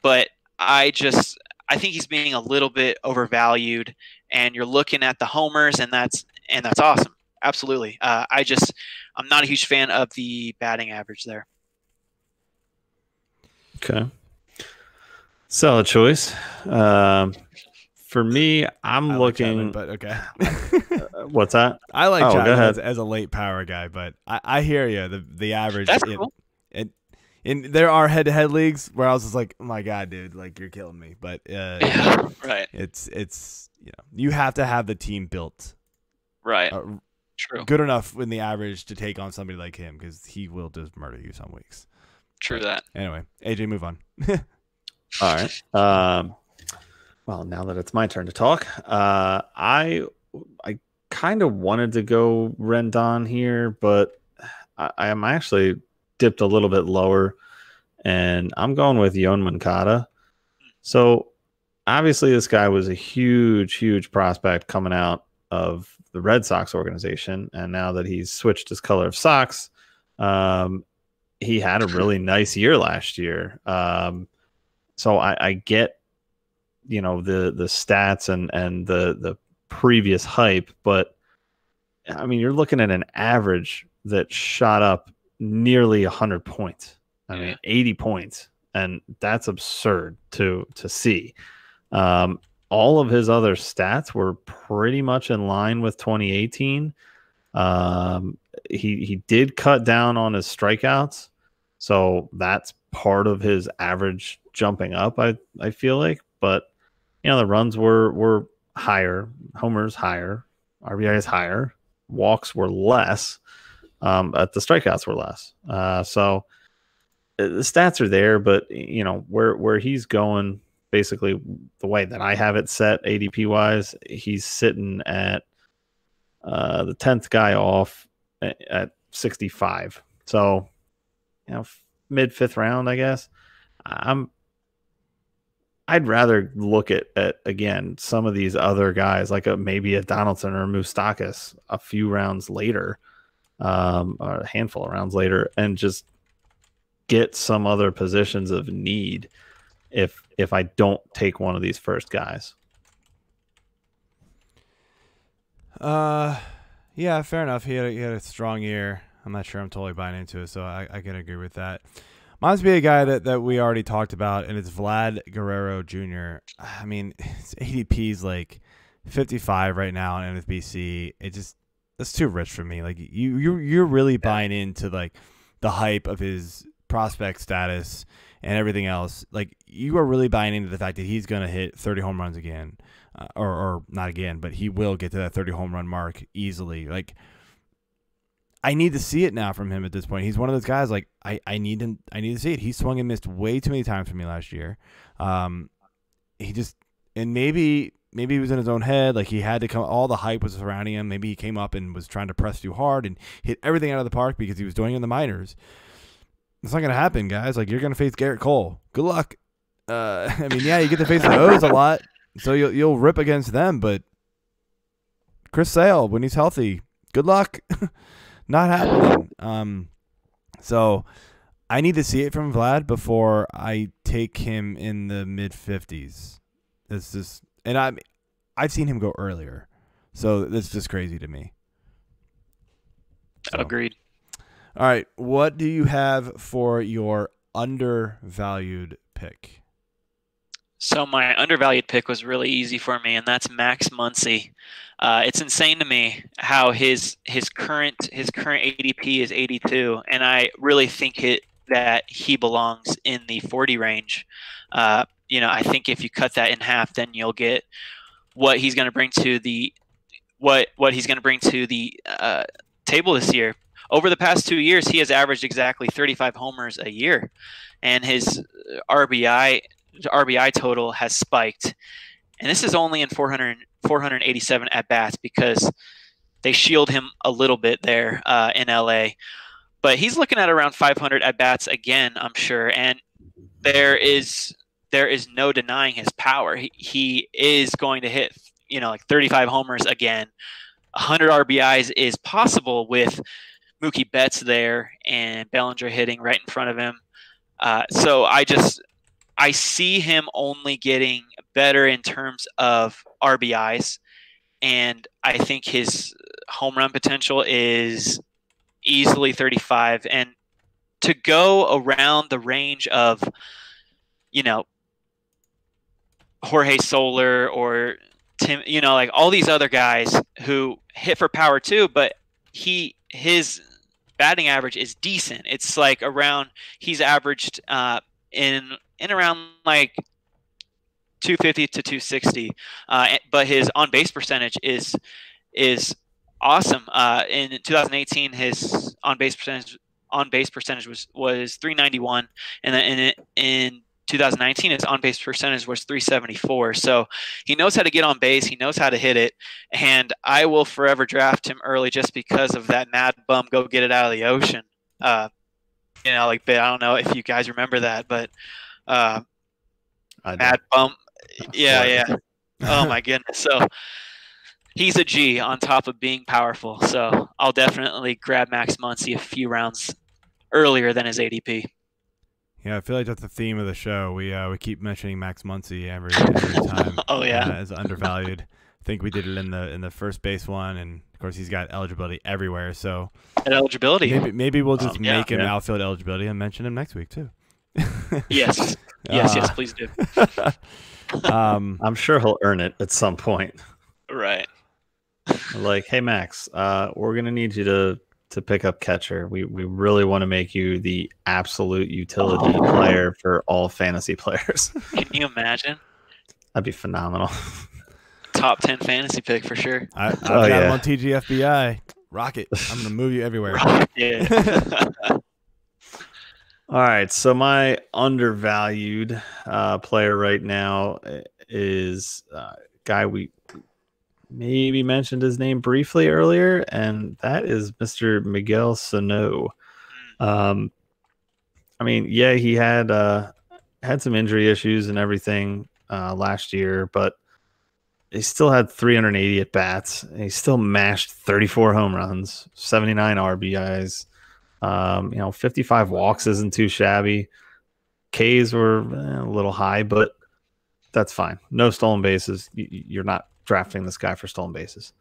but I just I think he's being a little bit overvalued, and you're looking at the homers, and that's and that's awesome, absolutely. Uh, I just I'm not a huge fan of the batting average there. Okay. Solid choice. Um, for me, I'm I like looking. Chapman, but okay. uh, what's that? I like Oh, Chapman as, as a late power guy, but I, I hear you. The the average. That's in, cool. in, in there are head to head leagues where I was just like, oh my god, dude, like you're killing me. But uh, Yeah, right, it's it's you know you have to have the team built right, uh, true, good enough in the average to take on somebody like him because he will just murder you some weeks. true that. Anyway, AJ, move on. All right. Um, well, now that it's my turn to talk, uh, I I kind of wanted to go Rendon here, but I, I am actually dipped a little bit lower, and I'm going with Yoan Moncada. So obviously, this guy was a huge, huge prospect coming out of the Red Sox organization, and now that he's switched his color of socks, um, he had a really nice year last year. Um, so I, I get, you know, the the stats and and the the previous hype, but I mean, you're looking at an average that shot up nearly 100 points. I Yeah. mean, 80 points, and that's absurd to to see. Um, all of his other stats were pretty much in line with 2018. Um, he he did cut down on his strikeouts, so that's part of his average jumping up. I I feel like, but you know the runs were were higher, homers higher, RBIs higher, walks were less, um, but the strikeouts were less. Uh, so uh, the stats are there, but you know where where he's going. Basically, the way that I have it set ADP wise, he's sitting at uh, the tenth guy off at, at sixty five. So, you know, mid fifth round, I guess. I'm. I'd rather look at, at again some of these other guys, like a, maybe a Donaldson or a Moustakas, a few rounds later, um, or a handful of rounds later, and just get some other positions of need if if I don't take one of these first guys. Uh, yeah, fair enough. He had a, he had a strong year. I'm not sure I'm totally buying into it, so I, I can agree with that. Must be a guy that, that we already talked about, and it's Vlad Guerrero Jr. I mean, his ADP is like 55 right now on NFBC. It just that's too rich for me. Like you you you're really buying into like the hype of his prospect status and everything else. Like you are really buying into the fact that he's gonna hit 30 home runs again uh, or, or not again, but he will get to that 30 home run mark easily. Like, I need to see it now from him at this point. He's one of those guys. Like, I, I need him. I need to see it. He swung and missed way too many times for me last year. Um, he just and maybe maybe he was in his own head. Like he had to come. All the hype was surrounding him. Maybe he came up and was trying to press too hard and hit everything out of the park because he was doing it in the minors. It's not gonna happen, guys. Like you're gonna face Gerrit Cole. Good luck. Uh, I mean, yeah, you get to face the O's a lot, so you'll you'll rip against them. But Chris Sale, when he's healthy, good luck. Not happening. Um, so I need to see it from Vlad before I take him in the mid fifties. It's just, and I, I've seen him go earlier, so that's just crazy to me. So. Agreed. All right, what do you have for your undervalued pick? So my undervalued pick was really easy for me, and that's Max Muncy. Uh, it's insane to me how his his current his current ADP is 82, and I really think it that he belongs in the 40 range. Uh, you know, I think if you cut that in half, then you'll get what he's going to bring to the what what he's going to bring to the uh, table this year. Over the past two years, he has averaged exactly 35 homers a year, and his RBI RBI total has spiked. And this is only in 400, 487 at bats because they shield him a little bit there uh, in LA. But he's looking at around 500 at bats again, I'm sure. And there is there is no denying his power. He, he is going to hit, you know, like 35 homers again. 100 RBIs is possible with Mookie Betts there and Bellinger hitting right in front of him. Uh, so I just I see him only getting better in terms of RBIs, and I think his home run potential is easily 35. And to go around the range of, you know, Jorge Soler or Tim, you know, like all these other guys who hit for power too, but he his batting average is decent. It's like around he's averaged uh, in in around like 250 to 260, uh, but his on base percentage is is awesome. Uh, in 2018, his on base percentage on base percentage was was 391, and then in in 2019, his on base percentage was 374. So he knows how to get on base. He knows how to hit it. And I will forever draft him early just because of that mad bum go get it out of the ocean. Uh, you know, like, I don't know if you guys remember that, but uh, mad bum. Yeah, yeah. Oh my goodness. So he's a G on top of being powerful. So I'll definitely grab Max Muncy a few rounds earlier than his ADP. Yeah, I feel like that's the theme of the show. We uh, we keep mentioning Max Muncy every every time. oh yeah, uh, as undervalued. I think we did it in the in the first base one, and of course he's got eligibility everywhere. So and eligibility. Maybe maybe we'll just um, make him yeah. outfield eligibility and mention him next week too. yes, yes, Uh, yes. Please do. um, I'm sure he'll earn it at some point. Right. Like, hey Max, uh, we're gonna need you to to pick up catcher. We we really want to make you the absolute utility Oh. player for all fantasy players. Can you imagine? That'd be phenomenal. Top ten fantasy pick for sure. I, I've Oh, got him on TGFBI. Rocket. I'm gonna move you everywhere. Yeah. All right, so my undervalued uh, player right now is uh, guy we maybe mentioned his name briefly earlier, and that is Mr. Miguel Sano. Um, I mean, yeah, he had uh, had some injury issues and everything uh, last year, but he still had 380 at bats. He still mashed 34 home runs, 79 RBIs. Um, you know, 55 walks isn't too shabby. Ks were eh, a little high, but that's fine. No stolen bases. You're not drafting this guy for stolen bases.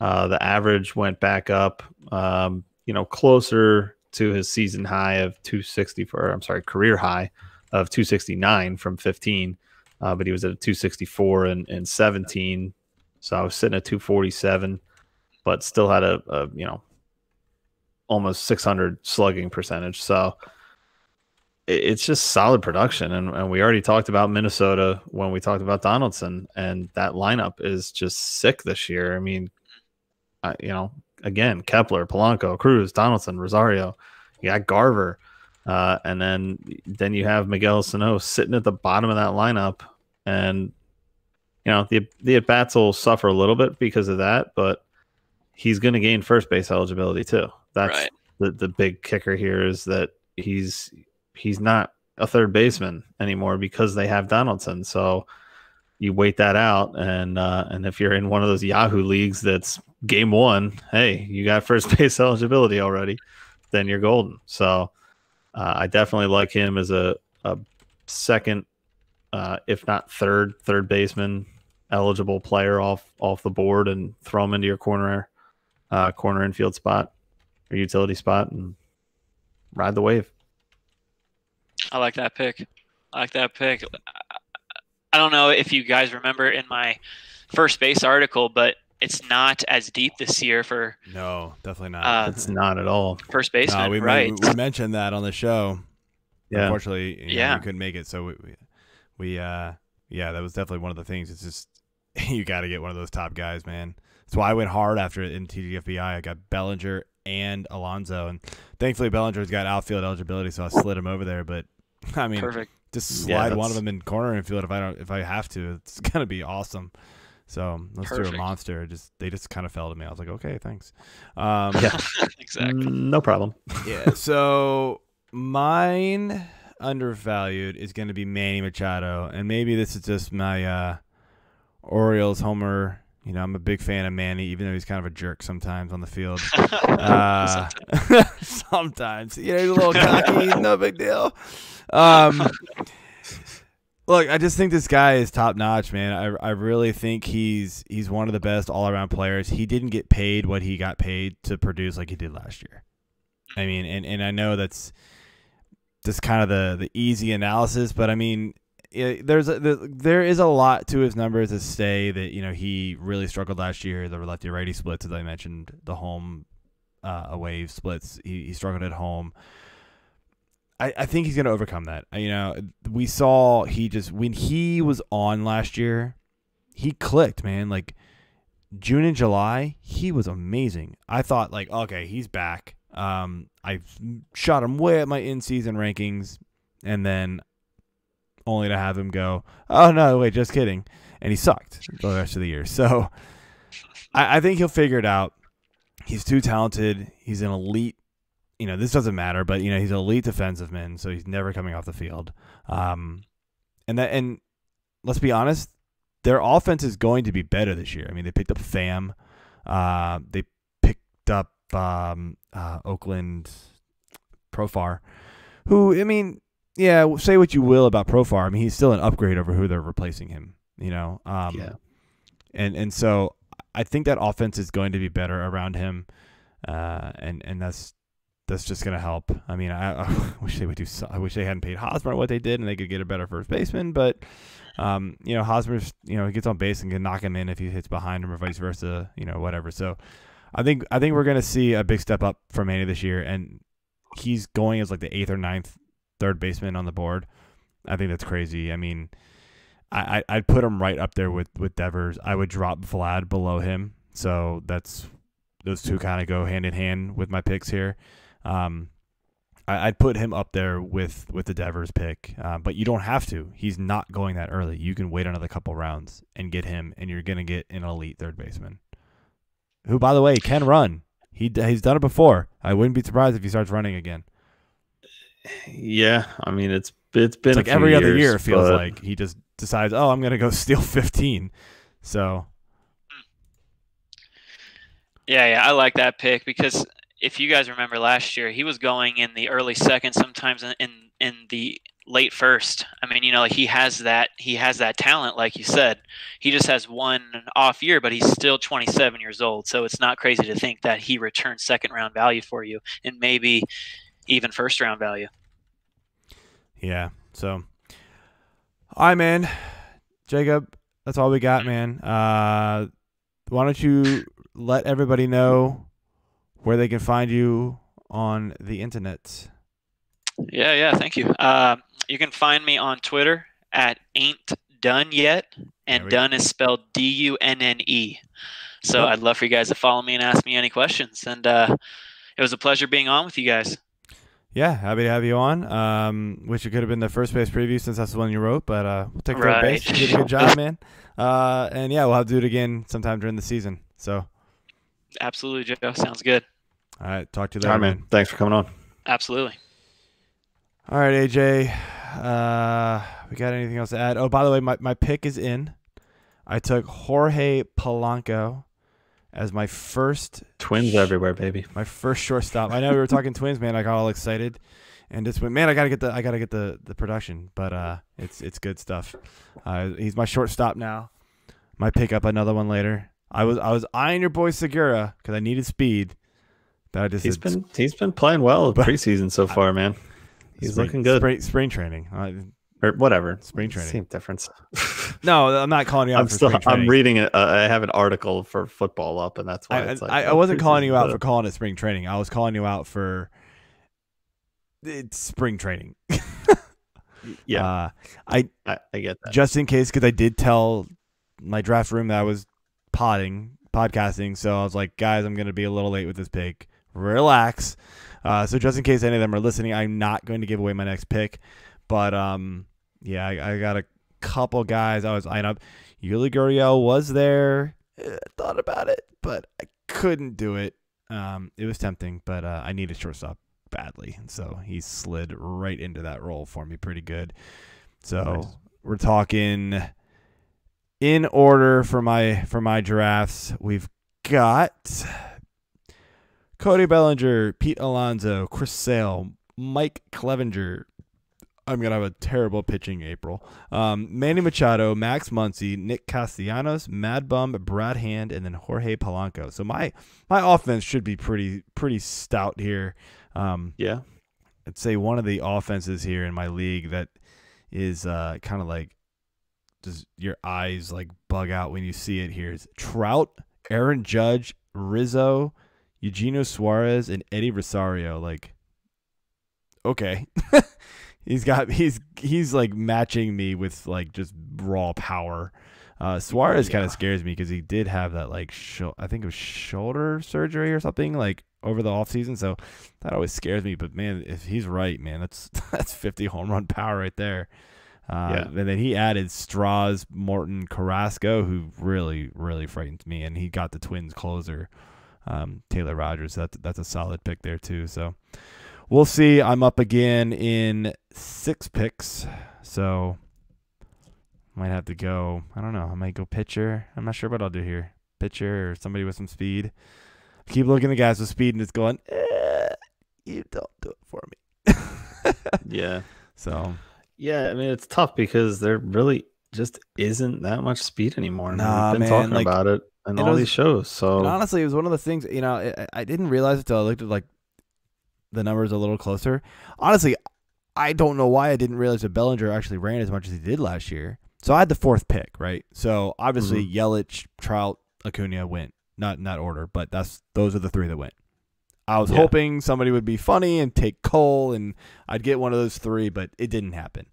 Uh, the average went back up, um, you know, closer to his season high of 260 for, I'm sorry, career high of 269 from 15. Uh, but he was at a 264 and, and 17. So I was sitting at 247, but still had a, a you know, almost 600 slugging percentage. So it's just solid production. And, and we already talked about Minnesota when we talked about Donaldson, and that lineup is just sick this year. I mean, I, you know, again, Kepler, Polanco, Cruz, Donaldson, Rosario, you got Garver. Uh, and then then you have Miguel Sano sitting at the bottom of that lineup, and you know the the at bats will suffer a little bit because of that, but he's going to gain first base eligibility too. That's Right. the the big kicker here is that he's he's not a third baseman anymore because they have Donaldson. So you wait that out, and uh, and if you're in one of those Yahoo leagues that's game one, hey, you got first base eligibility already, then you're golden. So uh, I definitely like him as a, a second, uh, if not third, third baseman eligible player off off the board and throw him into your corner uh, corner infield spot or utility spot and ride the wave. I like that pick. I like that pick. I don't know if you guys remember in my first base article, but it's not as deep this year for No, definitely not. uh, It's not at all. first no, we, right? we, we mentioned that on the show. Yeah. Unfortunately, you know, Yeah. we couldn't make it, so we, we, we uh, yeah, that was definitely one of the things. It's just you got to get one of those top guys, man. That's why I went hard after it in TGFBI. I got Bellinger and Alonso, and thankfully Bellinger's got outfield eligibility, so I slid him over there. But I mean, Perfect. just Yeah, slide one of them in corner infield if I don't if I have to. It's gonna be awesome. So let's do a monster. Just they just kind of fell to me. I was like, okay, thanks. Um, Yeah. exactly. Mm, No problem. yeah. So mine undervalued is going to be Manny Machado, and maybe this is just my uh, Orioles homer. You know, I'm a big fan of Manny, even though he's kind of a jerk sometimes on the field. Uh, sometimes, you know, he's a little cocky, no big deal. Um, look, I just think this guy is top notch, man. I I really think he's he's one of the best all around players. He didn't get paid what he got paid to produce like he did last year. I mean, and, and I know that's just kind of the the easy analysis, but I mean, there's a, there, is a lot to his numbers to say that you know he really struggled last year. The lefty righty splits, as I mentioned, the home uh, away splits. He, he struggled at home. I, I think he's going to overcome that. You know, we saw he just when he was on last year, he clicked, man. Like June and July, he was amazing. I thought like, okay, he's back. Um, I shot him way at my in-season rankings, and then only to have him go, oh no, wait, just kidding, and he sucked the rest of the year. So I, I think he'll figure it out. He's too talented. He's an elite. You know, this doesn't matter, but you know he's an elite defensive man, so he's never coming off the field. Um, and that and let's be honest, their offense is going to be better this year. I mean, they picked up Pham. Uh, they picked up um, uh, Oakland Profar, who I mean, yeah, say what you will about Profar. I mean, he's still an upgrade over who they're replacing him. You know, um, Yeah. and and so I think that offense is going to be better around him, uh, and and that's that's just going to help. I mean, I, I wish they would do. So, I wish they hadn't paid Hosmer what they did, and they could get a better first baseman. But um, you know, Hosmer's you know he gets on base and can knock him in if he hits behind him or vice versa. You know, whatever. So I think I think we're going to see a big step up from Manny this year, and he's going as like the eighth or ninth third baseman on the board. I think that's crazy. I mean. I, I- I'd put him right up there with, with Devers. I would drop Vlad below him. So that's those two kind of go hand in hand with my picks here. Um, I, I'd put him up there with with the Devers pick, uh, but you don't have to. He's not going that early. You can wait another couple rounds and get him, and you're gonna get an elite third baseman, who, by the way, can run. He he's done it before. I wouldn't be surprised if he starts running again. Yeah, I mean it's it's been It's like few every other year. It feels but- like he just decides, oh, I'm gonna go steal 15. So Yeah, yeah, I like that pick because if you guys remember last year, he was going in the early second, sometimes in in, in the late first. I mean, you know, he has that he has that talent, like you said. He just has one off year, but he's still 27 years old, so it's not crazy to think that he returns second round value for you, and maybe even first round value. Yeah. So, all right, man. Jacob, that's all we got, man. Uh, why don't you let everybody know where they can find you on the internet? Yeah, yeah, thank you. Uh, you can find me on Twitter at ain't done yet, and done is spelled D U N N E. So Cool. I'd love for you guys to follow me and ask me any questions. And uh, it was a pleasure being on with you guys. Yeah, happy to have you on. Um, wish it could have been the first base preview since that's the one you wrote, but uh, we'll take third Right. base. You did a good job, man. Uh, and yeah, we'll have to do it again sometime during the season. So, Absolutely, Joe. Sounds good. all right, talk to you All later, right, man. Thanks for coming on. Absolutely. All right, AJ. Uh, we got anything else to add? Oh, by the way, my, my pick is in. I took Jorge Polanco as my first Twins everywhere, baby. my first shortstop. I know we were talking twins, man. I got all excited and just went, man. I gotta get the I gotta get the the production, but uh, it's it's good stuff. Uh, he's my shortstop now. Might pick up another one later. I was I was eyeing your boy Segura because I needed speed. That I just He's been he's been playing well preseason so far, man. He's spring- looking good. Spring, spring training. Uh, Or whatever. Spring training. Same difference. No, I'm not calling you out I'm for still. spring I'm reading it. Uh, I have an article for football up, and that's why I, it's like. I, I wasn't calling you out for calling it spring training. I was calling you out for it's spring training. Yeah, Uh, I I, I get that. just in case because I did tell my draft room that I was potting podcasting, so I was like, guys, I'm gonna be a little late with this pick. Relax. Uh, so just in case any of them are listening, I'm not going to give away my next pick, but um, yeah, I, I got a couple guys I was eyeing up. Yuli Gurriel was there. Eh, thought about it, but I couldn't do it. Um, it was tempting, but uh, I needed shortstop badly, and so he slid right into that role for me pretty good. So Nice. we're talking in order for my for my drafts. We've got Cody Bellinger, Pete Alonso, Chris Sale, Mike Clevinger. I'm gonna have a terrible pitching April. Um, Manny Machado, Max Muncy, Nick Castellanos, MadBum, Brad Hand, and then Jorge Polanco. So my my offense should be pretty pretty stout here. Um, yeah, I'd say one of the offenses here in my league that is uh, kind of like does your eyes like bug out when you see it here is Trout, Aaron Judge, Rizzo, Eugenio Suarez, and Eddie Rosario. Like, okay, he's got he's he's like matching me with like just raw power. Uh, Suarez kind of scares me because he did have that like sho- I think it was shoulder surgery or something like over the offseason. So that always scares me. But man, if he's right, man, that's that's 50 home run power right there. Uh, Yeah. And then he added Stras, Morton, Carrasco, who really, really frightened me, and he got the Twins closer, um, Taylor Rogers. That's that's a solid pick there too. So we'll see. I'm up again in six picks, so might have to go. I don't know. I might go pitcher. I'm not sure what I'll do here. Pitcher or somebody with some speed. Keep looking at guys with speed, and it's going. Eh, you don't do it for me. yeah, so yeah. I mean, it's tough because there really just isn't that much speed anymore. I Nah, We've been man, talking like, about it in all was- these shows. So honestly, it was one of the things. You know, I, I didn't realize it until I looked at like the numbers a little closer. Honestly, I don't know why I didn't realize that Bellinger actually ran as much as he did last year. So I had the fourth pick, right? So obviously Yelich, Trout, Acuna went, not in that order, but that's those are the three that went. I was Yeah. hoping somebody would be funny and take Cole, and I'd get one of those three, but it didn't happen.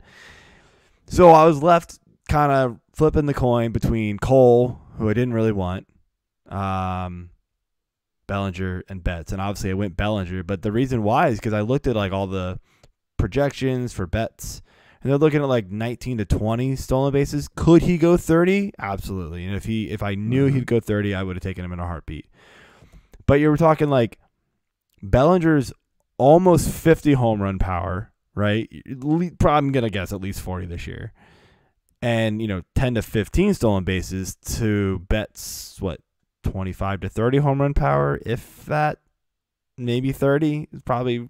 So I was left kind of flipping the coin between Cole, who I didn't really want, um, Bellinger and Betts, and obviously I went Bellinger. But the reason why is because I looked at like all the projections for Betts. and they're looking at like 19 to 20 stolen bases. Could he go 30? Absolutely. And if he, if I knew Mhm. he'd go 30, I would have taken him in a heartbeat. But you were talking like Bellinger's almost 50 home run power, right? Probably I'm gonna guess at least 40 this year, and you know 10 to 15 stolen bases to Betts what 25 to 30 home run power, if that, maybe 30 is probably.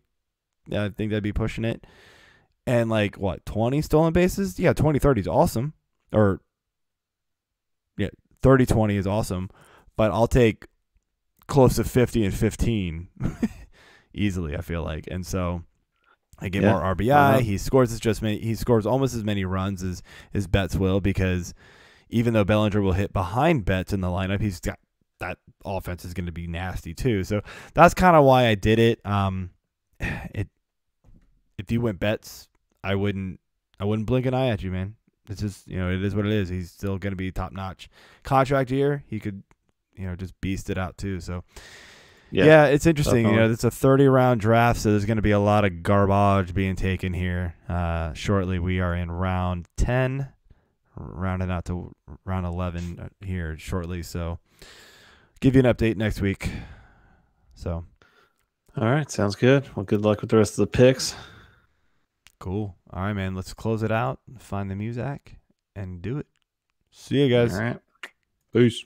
I think that'd be pushing it. And like what 20 stolen bases? Yeah, 20 30 is awesome. Or yeah, 30 20 is awesome, but I'll take close to 50 and 15 easily, I feel like. And so I get Yeah, more RBI. not? He scores as just many, he scores almost as many runs as as Betts will because even though Bellinger will hit behind Betts in the lineup, he's got that offense is going to be nasty too. So that's kind of why I did it. Um, it if you went Betts, I wouldn't I wouldn't blink an eye at you, man. It's just you know it is what it is. He's still going to be top notch. Contract year, he could you know just beast it out too. So yeah, yeah, it's interesting. You know, it's a 30 round draft, so there's going to be a lot of garbage being taken here. Uh, shortly, we are in round 10, rounding out to round 11 uh, here shortly. So, give you an update next week. So, All right, sounds good. Well, good luck with the rest of the picks. Cool. All right, man. Let's close it out, find the music, and do it. See you guys. All right, peace.